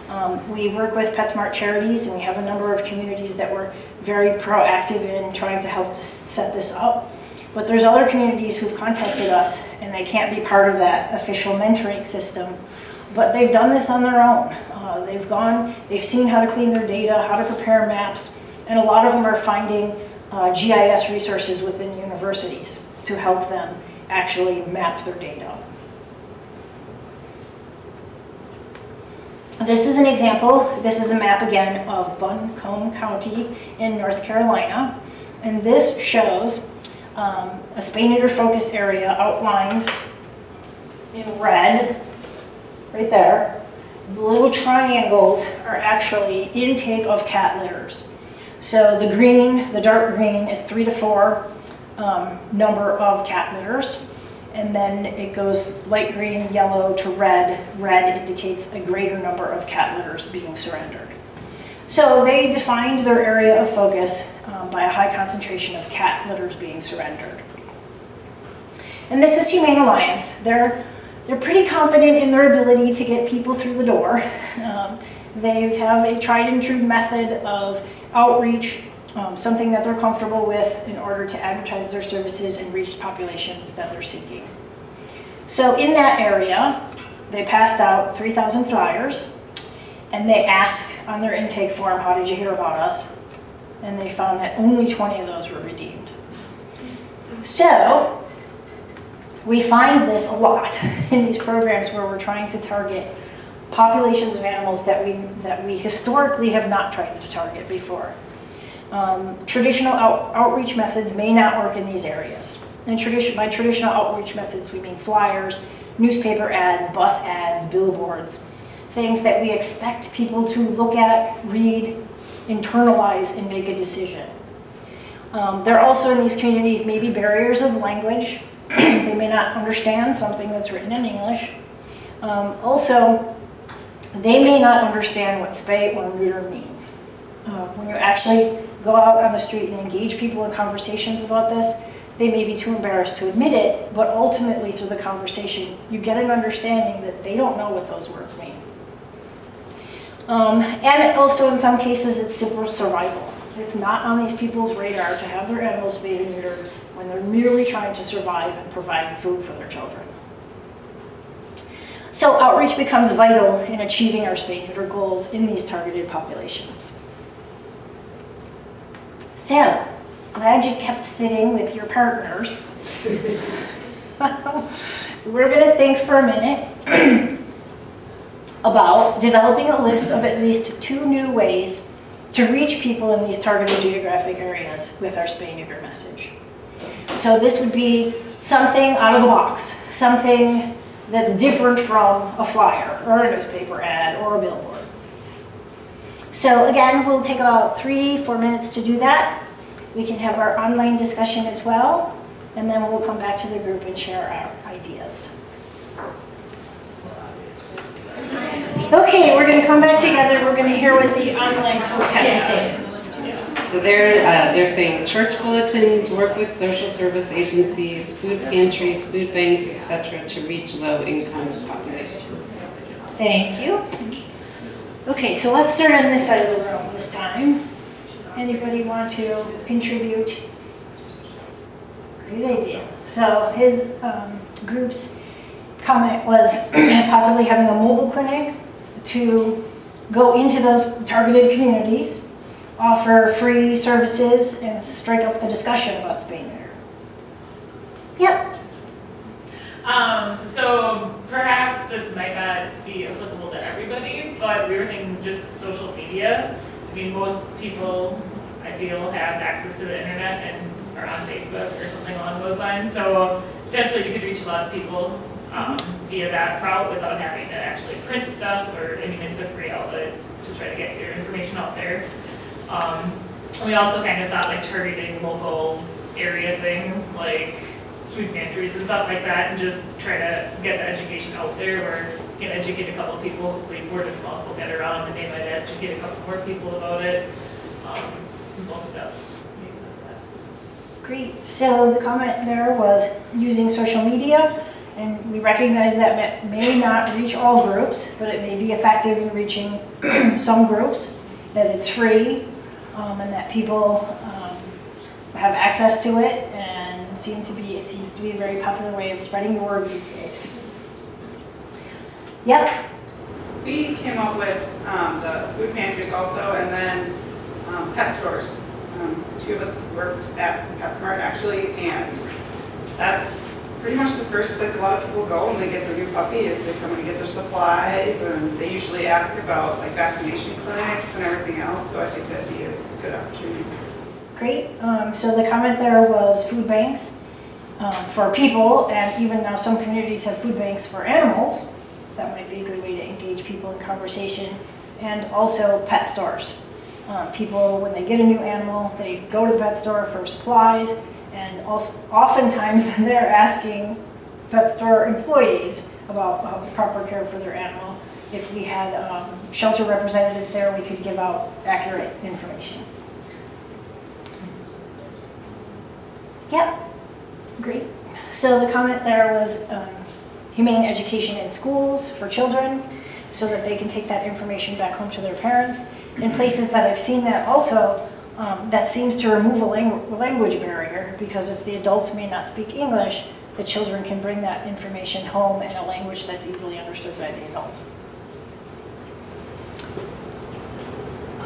Um, we work with PetSmart charities and we have a number of communities that we're very proactive in trying to help this, set this up. But there's other communities who've contacted us and they can't be part of that official mentoring system, but they've done this on their own. Uh, they've gone, they've seen how to clean their data, how to prepare maps, and a lot of them are finding uh, GIS resources within universities to help them actually map their data. This is an example. This is a map again of Buncombe County in North Carolina. And this shows um, a spay neuter focus area outlined in red, right there, the little triangles are actually intake of cat litters. So the green, the dark green is three to four um, number of cat litters. And then it goes light green, yellow to red. Red indicates a greater number of cat litters being surrendered. So they defined their area of focus um, by a high concentration of cat litters being surrendered. And this is Humane Alliance. They're, they're pretty confident in their ability to get people through the door. Um, they have a tried and true method of outreach, um, something that they're comfortable with in order to advertise their services and reach populations that they're seeking. So in that area, they passed out 3,000 flyers and they ask on their intake form, how did you hear about us? And they found that only 20 of those were redeemed. So we find this a lot in these programs where we're trying to target populations of animals that we, that we historically have not tried to target before. Um, traditional out, outreach methods may not work in these areas. And tradition, by traditional outreach methods, we mean flyers, newspaper ads, bus ads, billboards, things that we expect people to look at, read, internalize, and make a decision. Um, there are also in these communities maybe barriers of language. they may not understand something that's written in English. Um, also, they may not understand what spay or neuter means. Uh, when you actually go out on the street and engage people in conversations about this, they may be too embarrassed to admit it, but ultimately through the conversation, you get an understanding that they don't know what those words mean. Um, and also in some cases, it's simple survival. It's not on these people's radar to have their animals spayed and neutered when they're merely trying to survive and provide food for their children. So outreach becomes vital in achieving our spay neuter goals in these targeted populations. So, glad you kept sitting with your partners. We're going to think for a minute about developing a list of at least two new ways to reach people in these targeted geographic areas with our spay neuter message. So this would be something out of the box, something that's different from a flyer or a newspaper ad or a billboard. So again, we'll take about three, four minutes to do that. We can have our online discussion as well, and then we'll come back to the group and share our ideas. Okay, we're going to come back together. We're going to hear what the online folks have to say. So they're, uh, they're saying church bulletins, work with social service agencies, food pantries, food banks, etc. to reach low-income populations. Thank you. Okay, so let's start on this side of the room this time. Anybody want to contribute? Great idea. So his um, group's comment was possibly having a mobile clinic to go into those targeted communities, offer free services, and strike up the discussion about spay neuter. Yep. Um, so perhaps this might not be applicable to everybody, but we were thinking just social media. I mean, most people, I feel, have access to the internet and are on Facebook or something along those lines. So potentially you could reach a lot of people um, via that route without having to actually print stuff or, I mean, it's a free outlet to try to get your information out there. Um, we also kind of thought like targeting local area things like food pantries and stuff like that and just try to get the education out there where can educate a couple people, hopefully word of mouth will get around and they might educate a couple more people about it. Um, simple steps. Great. So the comment there was using social media, and we recognize that may not reach all groups, but it may be effective in reaching some groups, that it's free, um, and that people um, have access to it, and seem to be, it seems to be a very popular way of spreading the word these days. Yep, We came up with um, the food pantries also, and then um, pet stores. Um, Two of us worked at PetSmart actually, and that's pretty much the first place a lot of people go when they get their new puppy, is they come and get their supplies, and they usually ask about like vaccination clinics and everything else, so I think that'd be a good opportunity. great. Um, So the comment there was food banks um, for people, and even now some communities have food banks for animals. That might be a good way to engage people in conversation. And also pet stores. Uh, People, when they get a new animal, they go to the pet store for supplies, And also, oftentimes, they're asking pet store employees about uh, proper care for their animal. If we had um, shelter representatives there, we could give out accurate information. Yep, great. So the comment there was um, humane education in schools for children, so that they can take that information back home to their parents. In places that I've seen that also, um, that seems to remove a langu- language barrier, because if the adults may not speak English, the children can bring that information home in a language that's easily understood by the adult.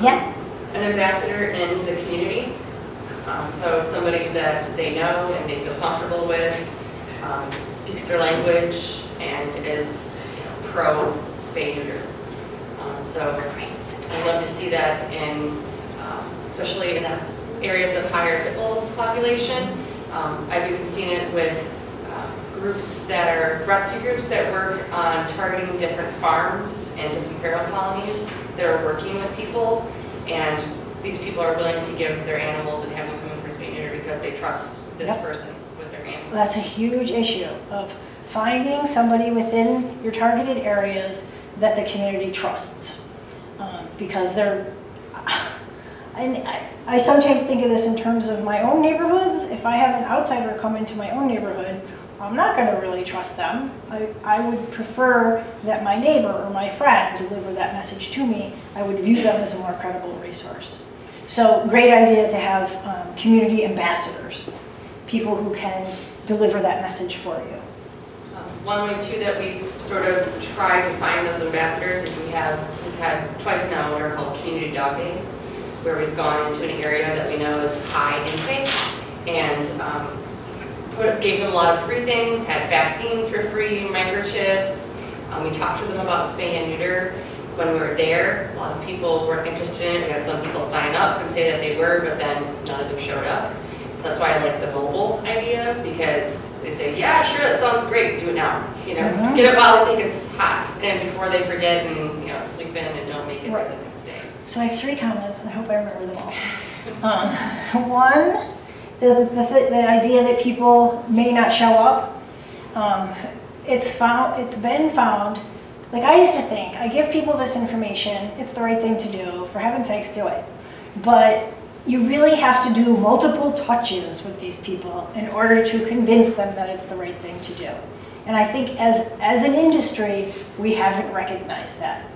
Yeah, An ambassador in the community, um, so somebody that they know and they feel comfortable with, um, speaks their language and is you know, pro spay neuter. Um, So I'd love to see that in, um, especially in the areas of higher nipple population. Um, I've even seen it with uh, groups that are, rescue groups that work on targeting different farms and different feral colonies. They're working with people, and these people are willing to give their animals and have them come in for spay neuter because they trust this Yep. person with their animal. That's a huge issue of finding somebody within your targeted areas that the community trusts. Um, Because they're, and I, I sometimes think of this in terms of my own neighborhoods. If I have an outsider come into my own neighborhood, I'm not gonna really trust them. I, I would prefer that my neighbor or my friend deliver that message to me. I would view them as a more credible resource. So great idea to have um, community ambassadors people who can deliver that message for you. Um, One way too that we sort of try to find those ambassadors is we have, we've had twice now what are called community dog days, where we've gone into an area that we know is high intake and um, put, gave them a lot of free things, had vaccines for free, microchips. Um, We talked to them about spay and neuter. When we were there, a lot of people weren't interested in it. We had some people sign up and say that they were, but then none of them showed up. So that's why I like the mobile idea, because they say, yeah, sure, that sounds great, do it now. You know, Mhm. get it while they think it's hot, and before they forget and, you know, sleep in and don't make it Right. the next day. So I have three comments, and I hope I remember them all. Um, one, the, the, the, the idea that people may not show up. Um, it's found, it's been found, like I used to think, I give people this information, it's the right thing to do, for heaven's sakes, do it. But you really have to do multiple touches with these people in order to convince them that it's the right thing to do. And I think as, as an industry, we haven't recognized that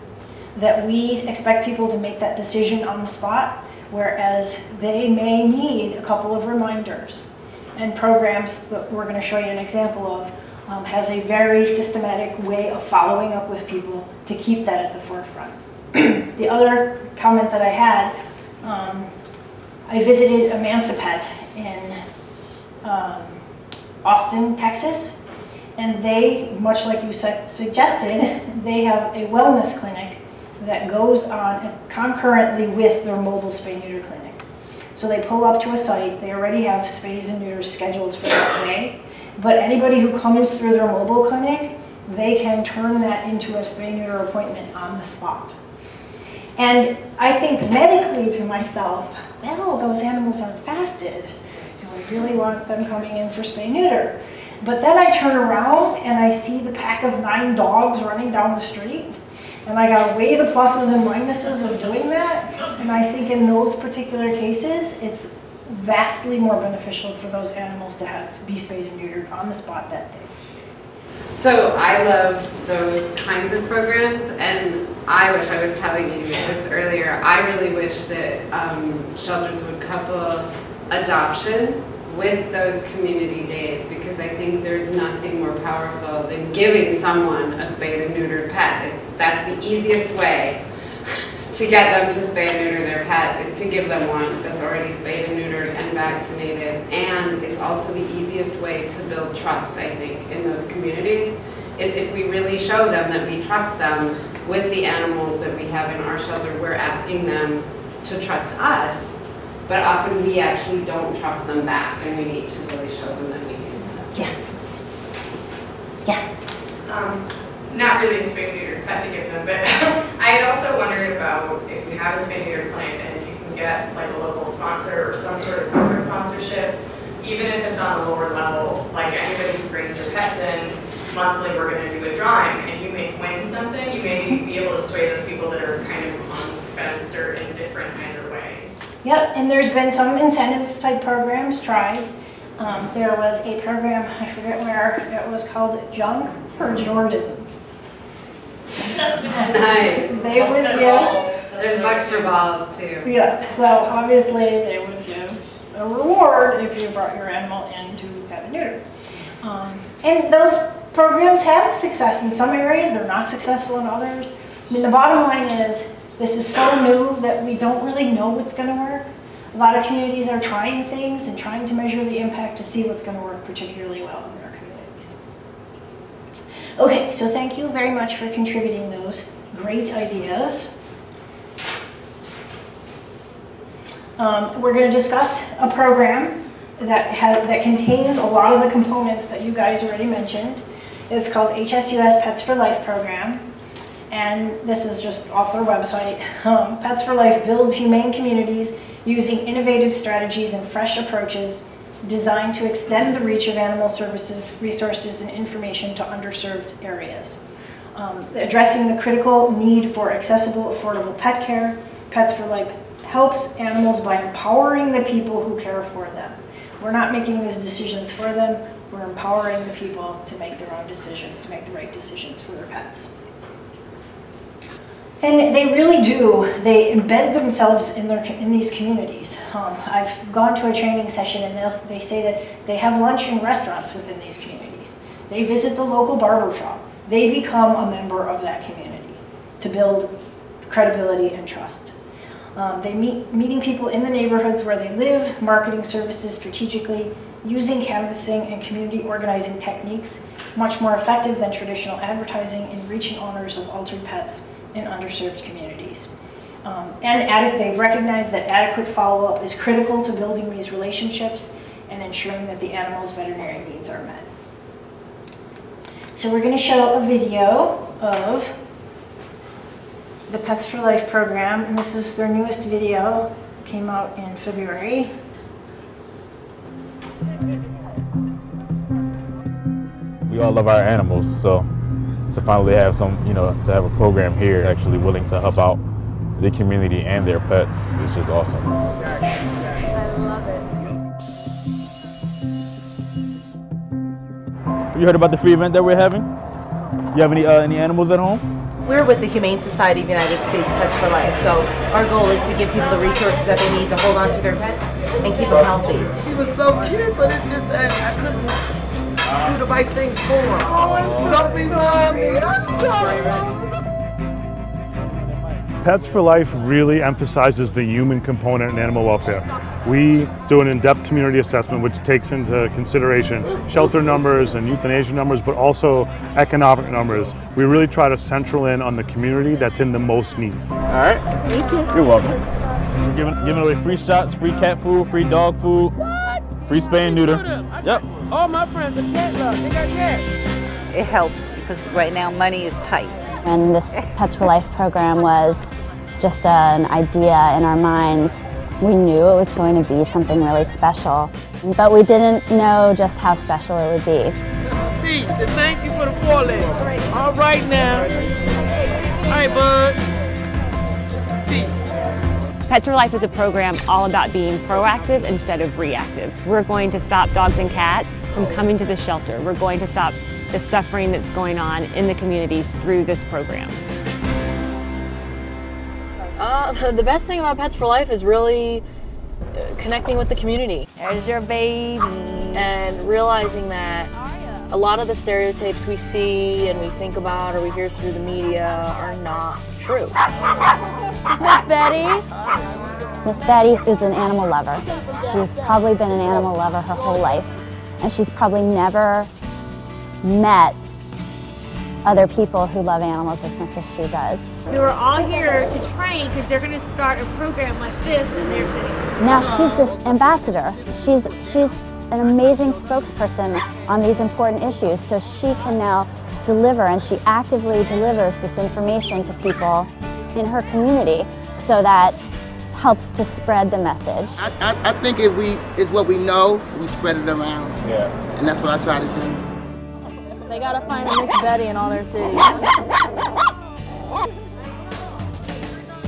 that we expect people to make that decision on the spot, whereas they may need a couple of reminders. And programs that we're going to show you an example of um, has a very systematic way of following up with people to keep that at the forefront. the other comment that I had, um, I visited Emancipet in um, Austin, Texas, and they, much like you su- suggested, they have a wellness clinic that goes on concurrently with their mobile spay neuter clinic. So they pull up to a site, they already have spays and neuters scheduled for that day, but anybody who comes through their mobile clinic, they can turn that into a spay neuter appointment on the spot. And I think medically to myself, well, those animals aren't fasted. Do I really want them coming in for spay neuter? But then I turn around and I see the pack of nine dogs running down the street. And I gotta weigh the pluses and minuses of doing that. And I think in those particular cases, it's vastly more beneficial for those animals to have, be spayed and neutered on the spot that day. So I love those kinds of programs, and I wish I was telling you this earlier. I really wish that um, shelters would couple adoption with those community days because I think there's nothing more powerful than giving someone a spayed and neutered pet. It's, that's the easiest way to get them to spay and neuter their pet is to give them one that's already spayed and neutered and vaccinated. And it's also the easiest way to build trust, I think, in those communities, is if we really show them that we trust them with the animals that we have in our shelter, we're asking them to trust us, but often we actually don't trust them back, and we need to really show them that we do. Yeah. Yeah. Um, not really a spay neuter pet to give them, but I had also wondered about if you have a spay neuter clinic and if you can get like a local sponsor or some sort of corporate sponsorship, even if it's on a lower level, like anybody who brings their pets in, monthly, we're gonna do a drawing, and you may win something, you may be able to sway those people that are kind of on the fence or indifferent either way. Yep, and there's been some incentive type programs tried. Um, there was a program, I forget where, it was called Junk for Jordans. Nice. They would give, There's bucks for balls too. yeah, so obviously they would give a reward if you brought your animal in to have it neutered. Um, and those programs have success in some areas, they're not successful in others. I mean, the bottom line is, this is so new that we don't really know what's gonna work. A lot of communities are trying things and trying to measure the impact to see what's gonna work particularly well in their communities. Okay, so thank you very much for contributing those great ideas. Um, we're gonna discuss a program that has, that contains a lot of the components that you guys already mentioned. It's called HSUS Pets for Life program. And this is just off their website. Um, Pets for Life builds humane communities using innovative strategies and fresh approaches designed to extend the reach of animal services, resources, and information to underserved areas. Um, addressing the critical need for accessible, affordable pet care, Pets for Life helps animals by empowering the people who care for them. We're not making these decisions for them, we're empowering the people to make their own decisions, to make the right decisions for their pets. And they really do, they embed themselves in, their, in these communities. Um, I've gone to a training session and they'll, they say that they have lunch in restaurants within these communities. They visit the local barber shop. They become a member of that community to build credibility and trust. Um, they meet meeting people in the neighborhoods where they live, marketing services strategically, using canvassing and community organizing techniques, much more effective than traditional advertising in reaching owners of altered pets in underserved communities. Um, and they've recognized that adequate follow-up is critical to building these relationships and ensuring that the animal's veterinary needs are met. So we're going to show a video of the Pets for Life program, and this is their newest video, came out in February. We all love our animals, so to finally have some, you know, to have a program here actually willing to help out the community and their pets is just awesome. I love it. You heard about the free event that we're having? You have any uh, any animals at home? We're with the Humane Society of the United States Pets for Life. So our goal is to give people the resources that they need to hold on to their pets and keep them healthy. He was so cute, but it's just that I couldn't do the right things for him. Don't be mommy. I'm sorry. Pets for Life really emphasizes the human component in animal welfare. We do an in-depth community assessment which takes into consideration shelter numbers and euthanasia numbers, but also economic numbers. We really try to central in on the community that's in the most need. All right. Thank you. You're welcome. We're giving, giving away free shots, free cat food, free dog food, free spay and neuter. Yep. All my friends are cat love. They got cats. It helps because right now money is tight. And this Pets for Life program was just an idea in our minds. We knew it was going to be something really special, but we didn't know just how special it would be. Peace and thank you for the four legs. All right now. All right, bud. Peace. Pets for Life is a program all about being proactive instead of reactive. We're going to stop dogs and cats from coming to the shelter. We're going to stop the suffering that's going on in the communities through this program. Uh, the best thing about Pets for Life is really uh, connecting with the community. There's your baby. And realizing that a lot of the stereotypes we see and we think about or we hear through the media are not true. Miss Betty. Miss Betty is an animal lover. She's probably been an animal lover her whole life, and she's probably never met other people who love animals as much as she does. We were all here to train because they're going to start a program like this in their cities. Now she's this ambassador. She's she's an amazing spokesperson on these important issues. So she can now deliver, and she actively delivers this information to people in her community so that helps to spread the message. I, I, I think if we it's what we know, we spread it around. Yeah. And that's what I try to do. They gotta find a Miss Betty in all their cities.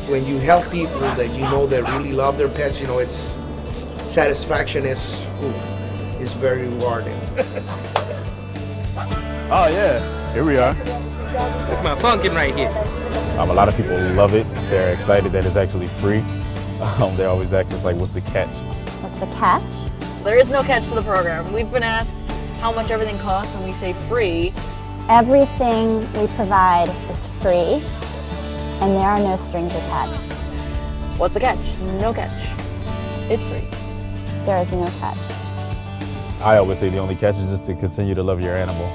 When you help people that you know that really love their pets, you know, it's satisfaction is oof, is very rewarding. Oh yeah, here we are. It's my pumpkin right here. Um, a lot of people love it. They're excited that it's actually free. Um, they always ask us like, what's the catch? What's the catch? There is no catch to the program. We've been asked how much everything costs, and we say free. Everything we provide is free, and there are no strings attached. What's the catch? No catch. It's free. There is no catch. I always say the only catch is just to continue to love your animal,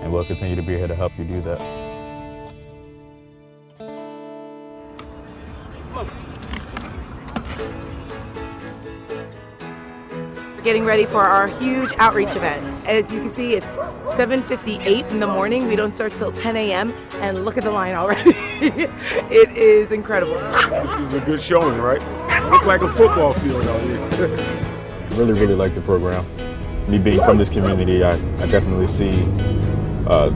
and we'll continue to be here to help you do that. We're getting ready for our huge outreach event. As you can see, it's 7.58 in the morning. We don't start till 10 a.m. And look at the line already. it is incredible. This is a good showing, right? Look like a football field out here. Really, really like the program. Me being from this community, I, I definitely see uh,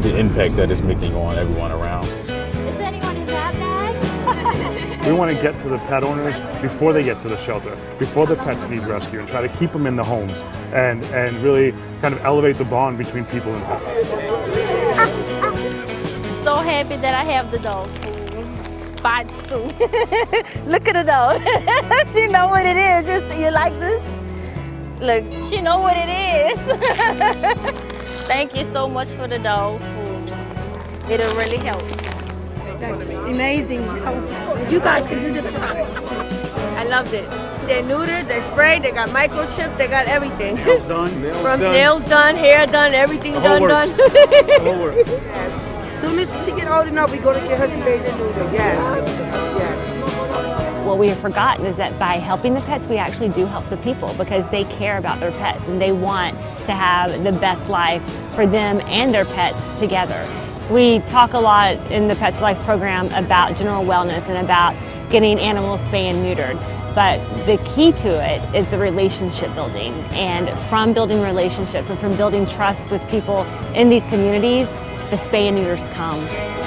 the impact that it's making on everyone around. Is anyone in that bag? We want to get to the pet owners before they get to the shelter, before the pets need rescue, and try to keep them in the homes and, and really kind of elevate the bond between people and pets. so happy that I have the dog food. Spots too. Look at the dog. she know what it is. You, you like this? Look, she know what it is. Thank you so much for the dog food. It'll really help. That's amazing you guys can do this for us. I loved it. They're neutered, they're sprayed, they got microchip, they got everything. Nails done, nails From done. nails done, hair done, everything The whole done works. done. The whole works. Yes. As soon as she get old enough, we're gonna get her spayed and neutered. Yes. What we have forgotten is that by helping the pets, we actually do help the people because they care about their pets and they want to have the best life for them and their pets together. We talk a lot in the Pets for Life program about general wellness and about getting animals spayed and neutered. But the key to it is the relationship building. And from building relationships and from building trust with people in these communities, the spay and neuters come.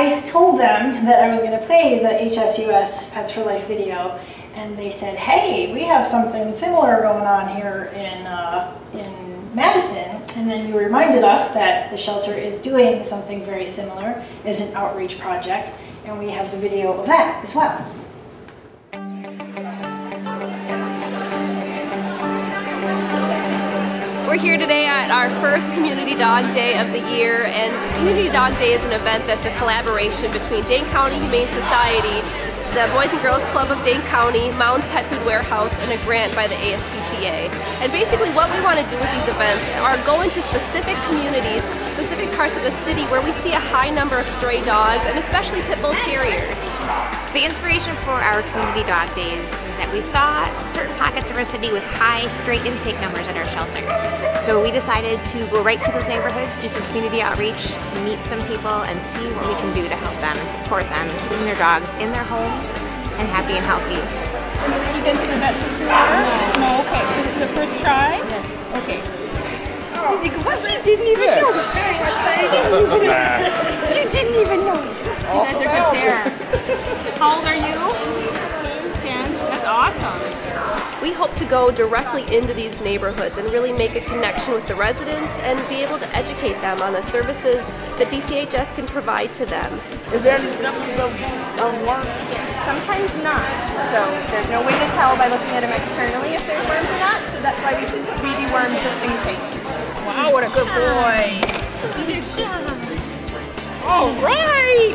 I told them that I was going to play the HSUS Pets for Life video, and they said, "Hey, we have something similar going on here in uh, in Madison." And then you reminded us that the shelter is doing something very similar as an outreach project, and we have the video of that as well. We're here today at our first Community Dog Day of the year, and Community Dog Day is an event that's a collaboration between Dane County Humane Society, the Boys and Girls Club of Dane County, Mounds Pet Food Warehouse, and a grant by the ASPCA. And basically what we want to do with these events are go into specific communities, specific parts of the city where we see a high number of stray dogs, and especially pit bull terriers. The inspiration for our community dog days was that we saw certain pockets of our city with high straight intake numbers at our shelter. So we decided to go right to those neighborhoods, do some community outreach, meet some people, and see what we can do to help them and support them, keeping their dogs in their homes and happy and healthy. You been to the vet before? No. Okay, so this is the first try? Yes. Okay. You didn't even know it. You didn't even know it. You guys are good there. How old are you? Ten. 10. That's awesome. We hope to go directly into these neighborhoods and really make a connection with the residents and be able to educate them on the services that DCHS can provide to them. Is there any symptoms of, of worms? Sometimes not. So there's no way to tell by looking at them externally if there's worms or not, so that's why we just we deworm just in case. Wow, what a good boy. All right.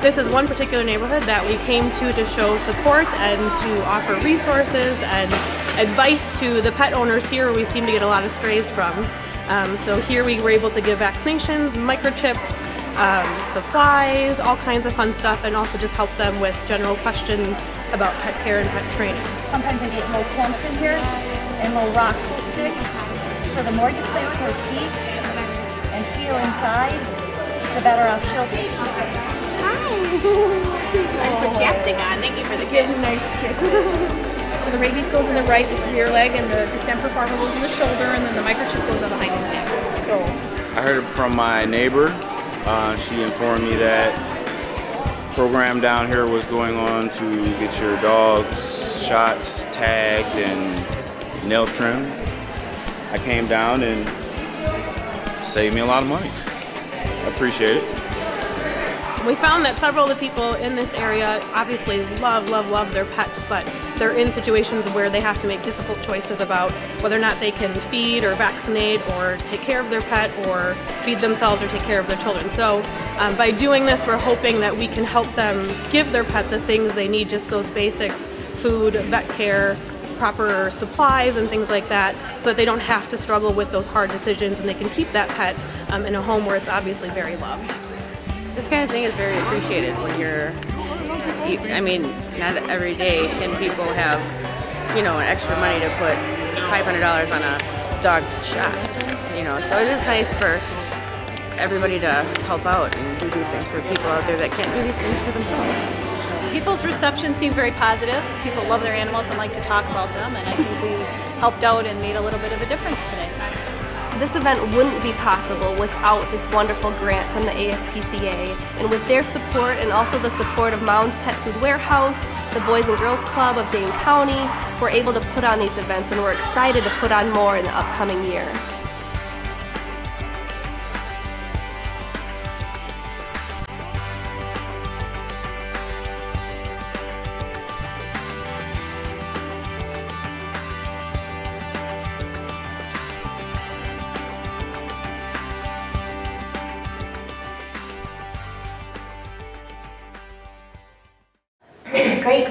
This is one particular neighborhood that we came to to show support and to offer resources and advice to the pet owners here we seem to get a lot of strays from. Um, so here we were able to give vaccinations, microchips, um, supplies, all kinds of fun stuff, and also just help them with general questions about pet care and pet training. Sometimes I get little clumps in here and little rocks will stick. So the more you play with her feet and feel inside, the better off she'll be. I put chapstick on. Thank you for the kiss. nice kiss. so the rabies goes in the right rear leg, and the distemper parvo goes in the shoulder, and then the microchip goes on behind his neck. So I heard it from my neighbor. Uh, she informed me that program down here was going on to get your dogs shots tagged and nails trimmed. I came down and saved me a lot of money. I appreciate it. We found that several of the people in this area obviously love, love, love their pets, but they're in situations where they have to make difficult choices about whether or not they can feed or vaccinate or take care of their pet or feed themselves or take care of their children. So um, by doing this, we're hoping that we can help them give their pet the things they need, just those basics, food, vet care, proper supplies and things like that so that they don't have to struggle with those hard decisions and they can keep that pet um, in a home where it's obviously very loved. This kind of thing is very appreciated when you're, you, I mean, not every day can people have, you know, an extra money to put $500 on a dog's shots, you know, so it is nice for everybody to help out and do these things for people out there that can't do these things for themselves. People's reception seemed very positive. People love their animals and like to talk about them, and I think we helped out and made a little bit of a difference today. This event wouldn't be possible without this wonderful grant from the ASPCA. And with their support and also the support of Mounds Pet Food Warehouse, the Boys and Girls Club of Dane County, we're able to put on these events and we're excited to put on more in the upcoming year.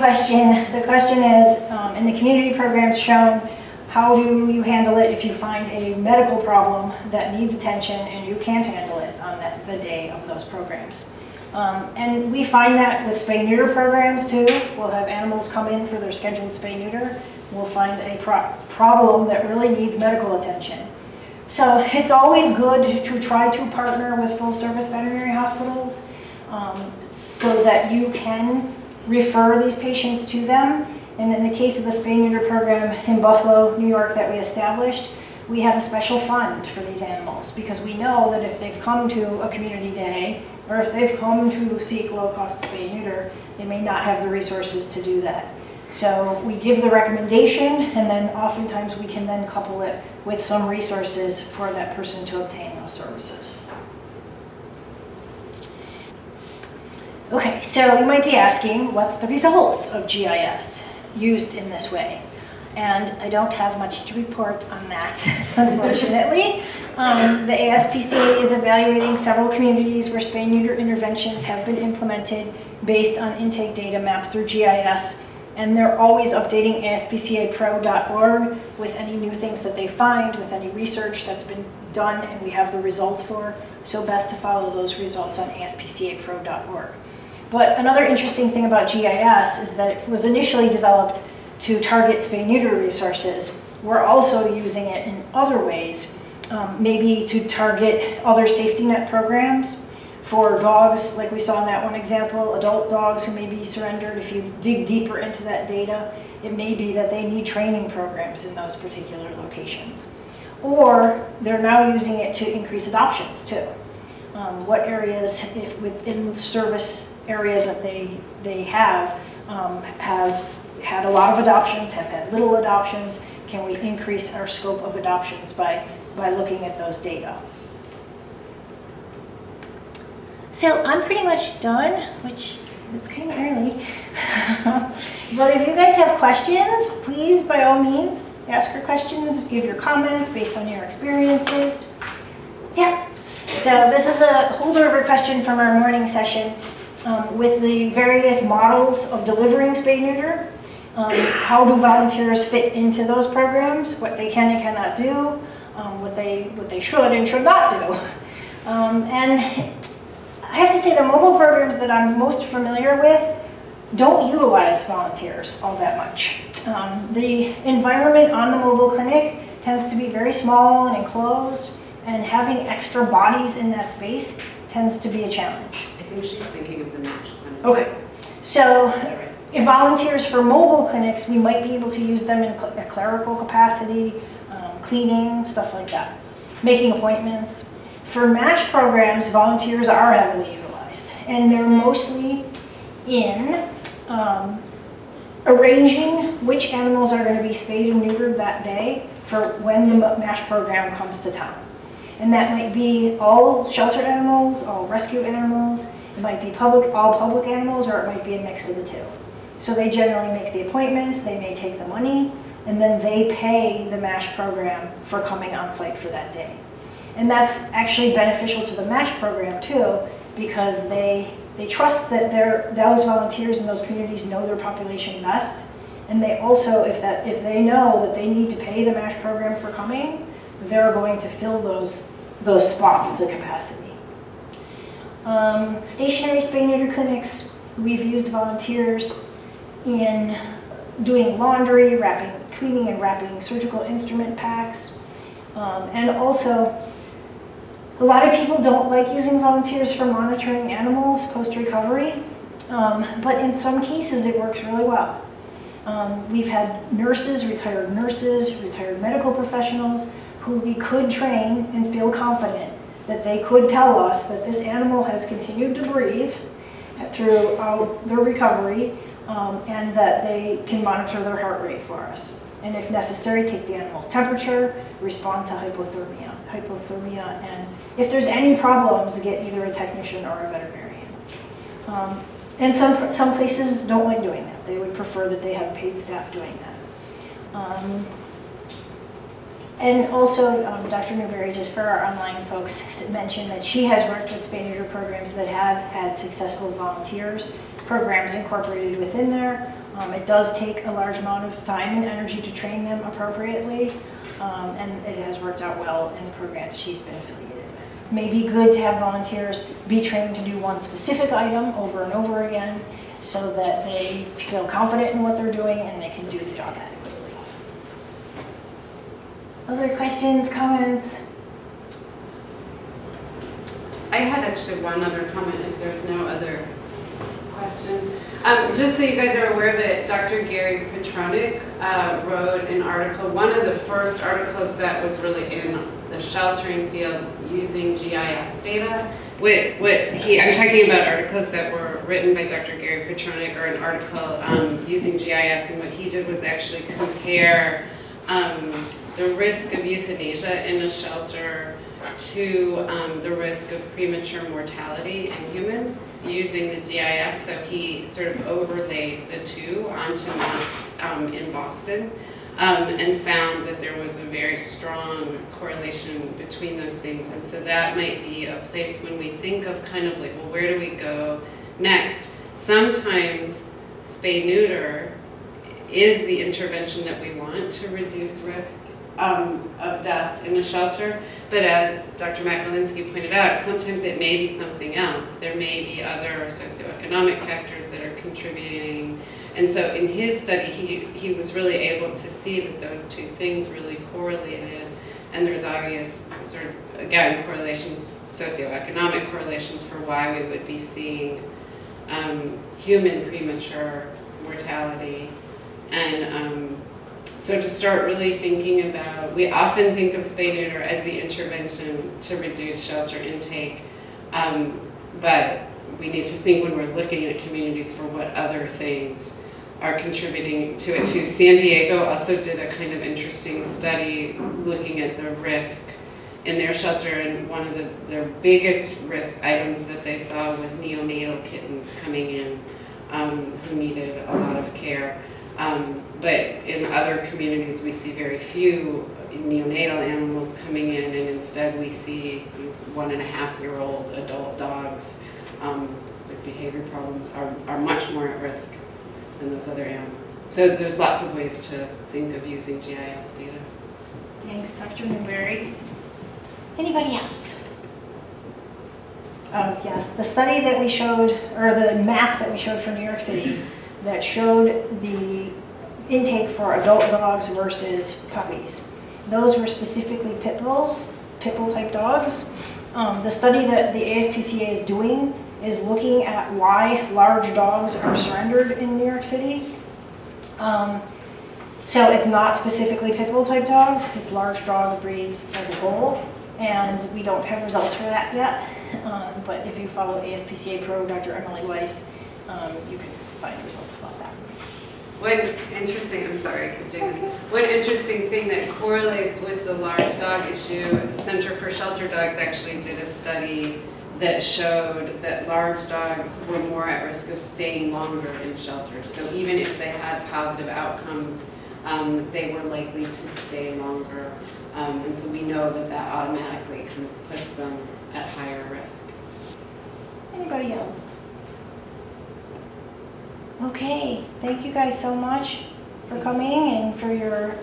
Question. The question is, um, in the community programs shown, how do you handle it if you find a medical problem that needs attention and you can't handle it on that, the day of those programs? Um, and we find that with spay neuter programs too. We'll have animals come in for their scheduled spay neuter. We'll find a pro problem that really needs medical attention. So it's always good to try to partner with full service veterinary hospitals um, so that you can refer these patients to them. And in the case of the spay neuter program in Buffalo, New York that we established, we have a special fund for these animals because we know that if they've come to a community day or if they've come to seek low-cost spay neuter, they may not have the resources to do that. So we give the recommendation and then oftentimes we can then couple it with some resources for that person to obtain those services. Okay, so you might be asking, what's the results of GIS used in this way? And I don't have much to report on that, unfortunately. Um, the ASPCA is evaluating several communities where spay neuter interventions have been implemented based on intake data mapped through GIS. And they're always updating ASPCAPro.org with any new things that they find, with any research that's been done and we have the results for. So best to follow those results on ASPCAPro.org. But another interesting thing about GIS is that it was initially developed to target spay neuter resources. We're also using it in other ways, um, maybe to target other safety net programs for dogs, like we saw in that one example, adult dogs who may be surrendered. If you dig deeper into that data, it may be that they need training programs in those particular locations. Or they're now using it to increase adoptions too. Um, what areas, if within the service area that they, they have, um, have had a lot of adoptions, have had little adoptions, can we increase our scope of adoptions by, by looking at those data? So I'm pretty much done, which is kind of early. but if you guys have questions, please, by all means, ask your questions, give your comments based on your experiences. Yeah. So this is a holdover question from our morning session um, with the various models of delivering spay neuter. Um, how do volunteers fit into those programs? What they can and cannot do, um, what they what they should and should not do, um, and I have to say the mobile programs that I'm most familiar with don't utilize volunteers all that much. Um, the environment on the mobile clinic tends to be very small and enclosed, and having extra bodies in that space tends to be a challenge. I think she's thinking of the MASH clinic. Okay, so if volunteers for mobile clinics, we might be able to use them in a clerical capacity, um, cleaning, stuff like that, making appointments. For MASH programs, volunteers are heavily utilized, and they're mostly in um, arranging which animals are going to be spayed and neutered that day for when the MASH program comes to town. And that might be all sheltered animals, all rescue animals, it might be public, all public animals, or it might be a mix of the two. So they generally make the appointments, they may take the money, and then they pay the MASH program for coming on site for that day. And that's actually beneficial to the MASH program too, because they, they trust that their, those volunteers in those communities know their population best. And they also, if, that, if they know that they need to pay the MASH program for coming, they're going to fill those, those spots to capacity. Um, stationary spay neuter clinics, we've used volunteers in doing laundry, wrapping, cleaning and wrapping surgical instrument packs. Um, and also, a lot of people don't like using volunteers for monitoring animals post-recovery, um, but in some cases it works really well. Um, we've had nurses, retired nurses, retired medical professionals who we could train and feel confident that they could tell us that this animal has continued to breathe throughout their recovery um, and that they can monitor their heart rate for us. And if necessary, take the animal's temperature, respond to hypothermia, hypothermia, and if there's any problems, get either a technician or a veterinarian. Um, and some, some places don't like doing that. They would prefer that they have paid staff doing that. Um, and also, um, Dr. Newbury, just for our online folks, mentioned that she has worked with spay neuter programs that have had successful volunteers, programs incorporated within there. Um, it does take a large amount of time and energy to train them appropriately, um, and it has worked out well in the programs she's been affiliated with. May be good to have volunteers be trained to do one specific item over and over again so that they feel confident in what they're doing and they can do the job. Other questions, comments? I had actually one other comment if there's no other questions. Um, just so you guys are aware of it, Dr. Gary Patronek uh, wrote an article, one of the first articles that was really in the sheltering field using GIS data. What, what he, I'm talking about articles that were written by Dr. Gary Patronek or an article um, using GIS and what he did was actually compare um, the risk of euthanasia in a shelter to um, the risk of premature mortality in humans using the GIS. So he sort of overlaid the two onto maps um, in Boston um, and found that there was a very strong correlation between those things. And so that might be a place when we think of kind of like, well, where do we go next? Sometimes spay neuter is the intervention that we want to reduce risk um, of death in a shelter. But as Dr. Makolinski pointed out, sometimes it may be something else. There may be other socioeconomic factors that are contributing. And so in his study, he, he was really able to see that those two things really correlated. And there's obvious sort of, again, correlations, socioeconomic correlations for why we would be seeing um, human premature mortality. And um, so to start really thinking about, we often think of spay neuter as the intervention to reduce shelter intake, um, but we need to think when we're looking at communities for what other things are contributing to it too. San Diego also did a kind of interesting study looking at the risk in their shelter and one of the, their biggest risk items that they saw was neonatal kittens coming in um, who needed a lot of care. Um, but in other communities, we see very few neonatal animals coming in, and instead we see these one and a half year old adult dogs um, with behavior problems are, are much more at risk than those other animals. So there's lots of ways to think of using GIS data. Thanks, Dr. Newbury. Anybody else? Oh, yes, the study that we showed, or the map that we showed for New York City that showed the intake for adult dogs versus puppies. Those were specifically pit bulls, pit bull type dogs. Um, the study that the ASPCA is doing is looking at why large dogs are surrendered in New York City. Um, so it's not specifically pit bull type dogs, it's large dog breeds as a whole, and we don't have results for that yet. Um, but if you follow ASPCA Pro, Dr. Emily Weiss, um, you can find results about that. One interesting, I'm sorry, I keep doing this. One interesting thing that correlates with the large dog issue, Center for Shelter Dogs actually did a study that showed that large dogs were more at risk of staying longer in shelters. So even if they had positive outcomes, um, they were likely to stay longer. Um, and so we know that that automatically kind of puts them at higher risk. Anybody else? Okay, thank you guys so much for coming and for your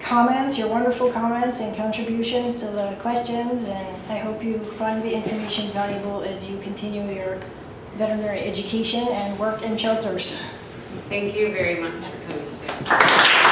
comments, your wonderful comments and contributions to the questions. And I hope you find the information valuable as you continue your veterinary education and work in shelters. Thank you very much for coming today.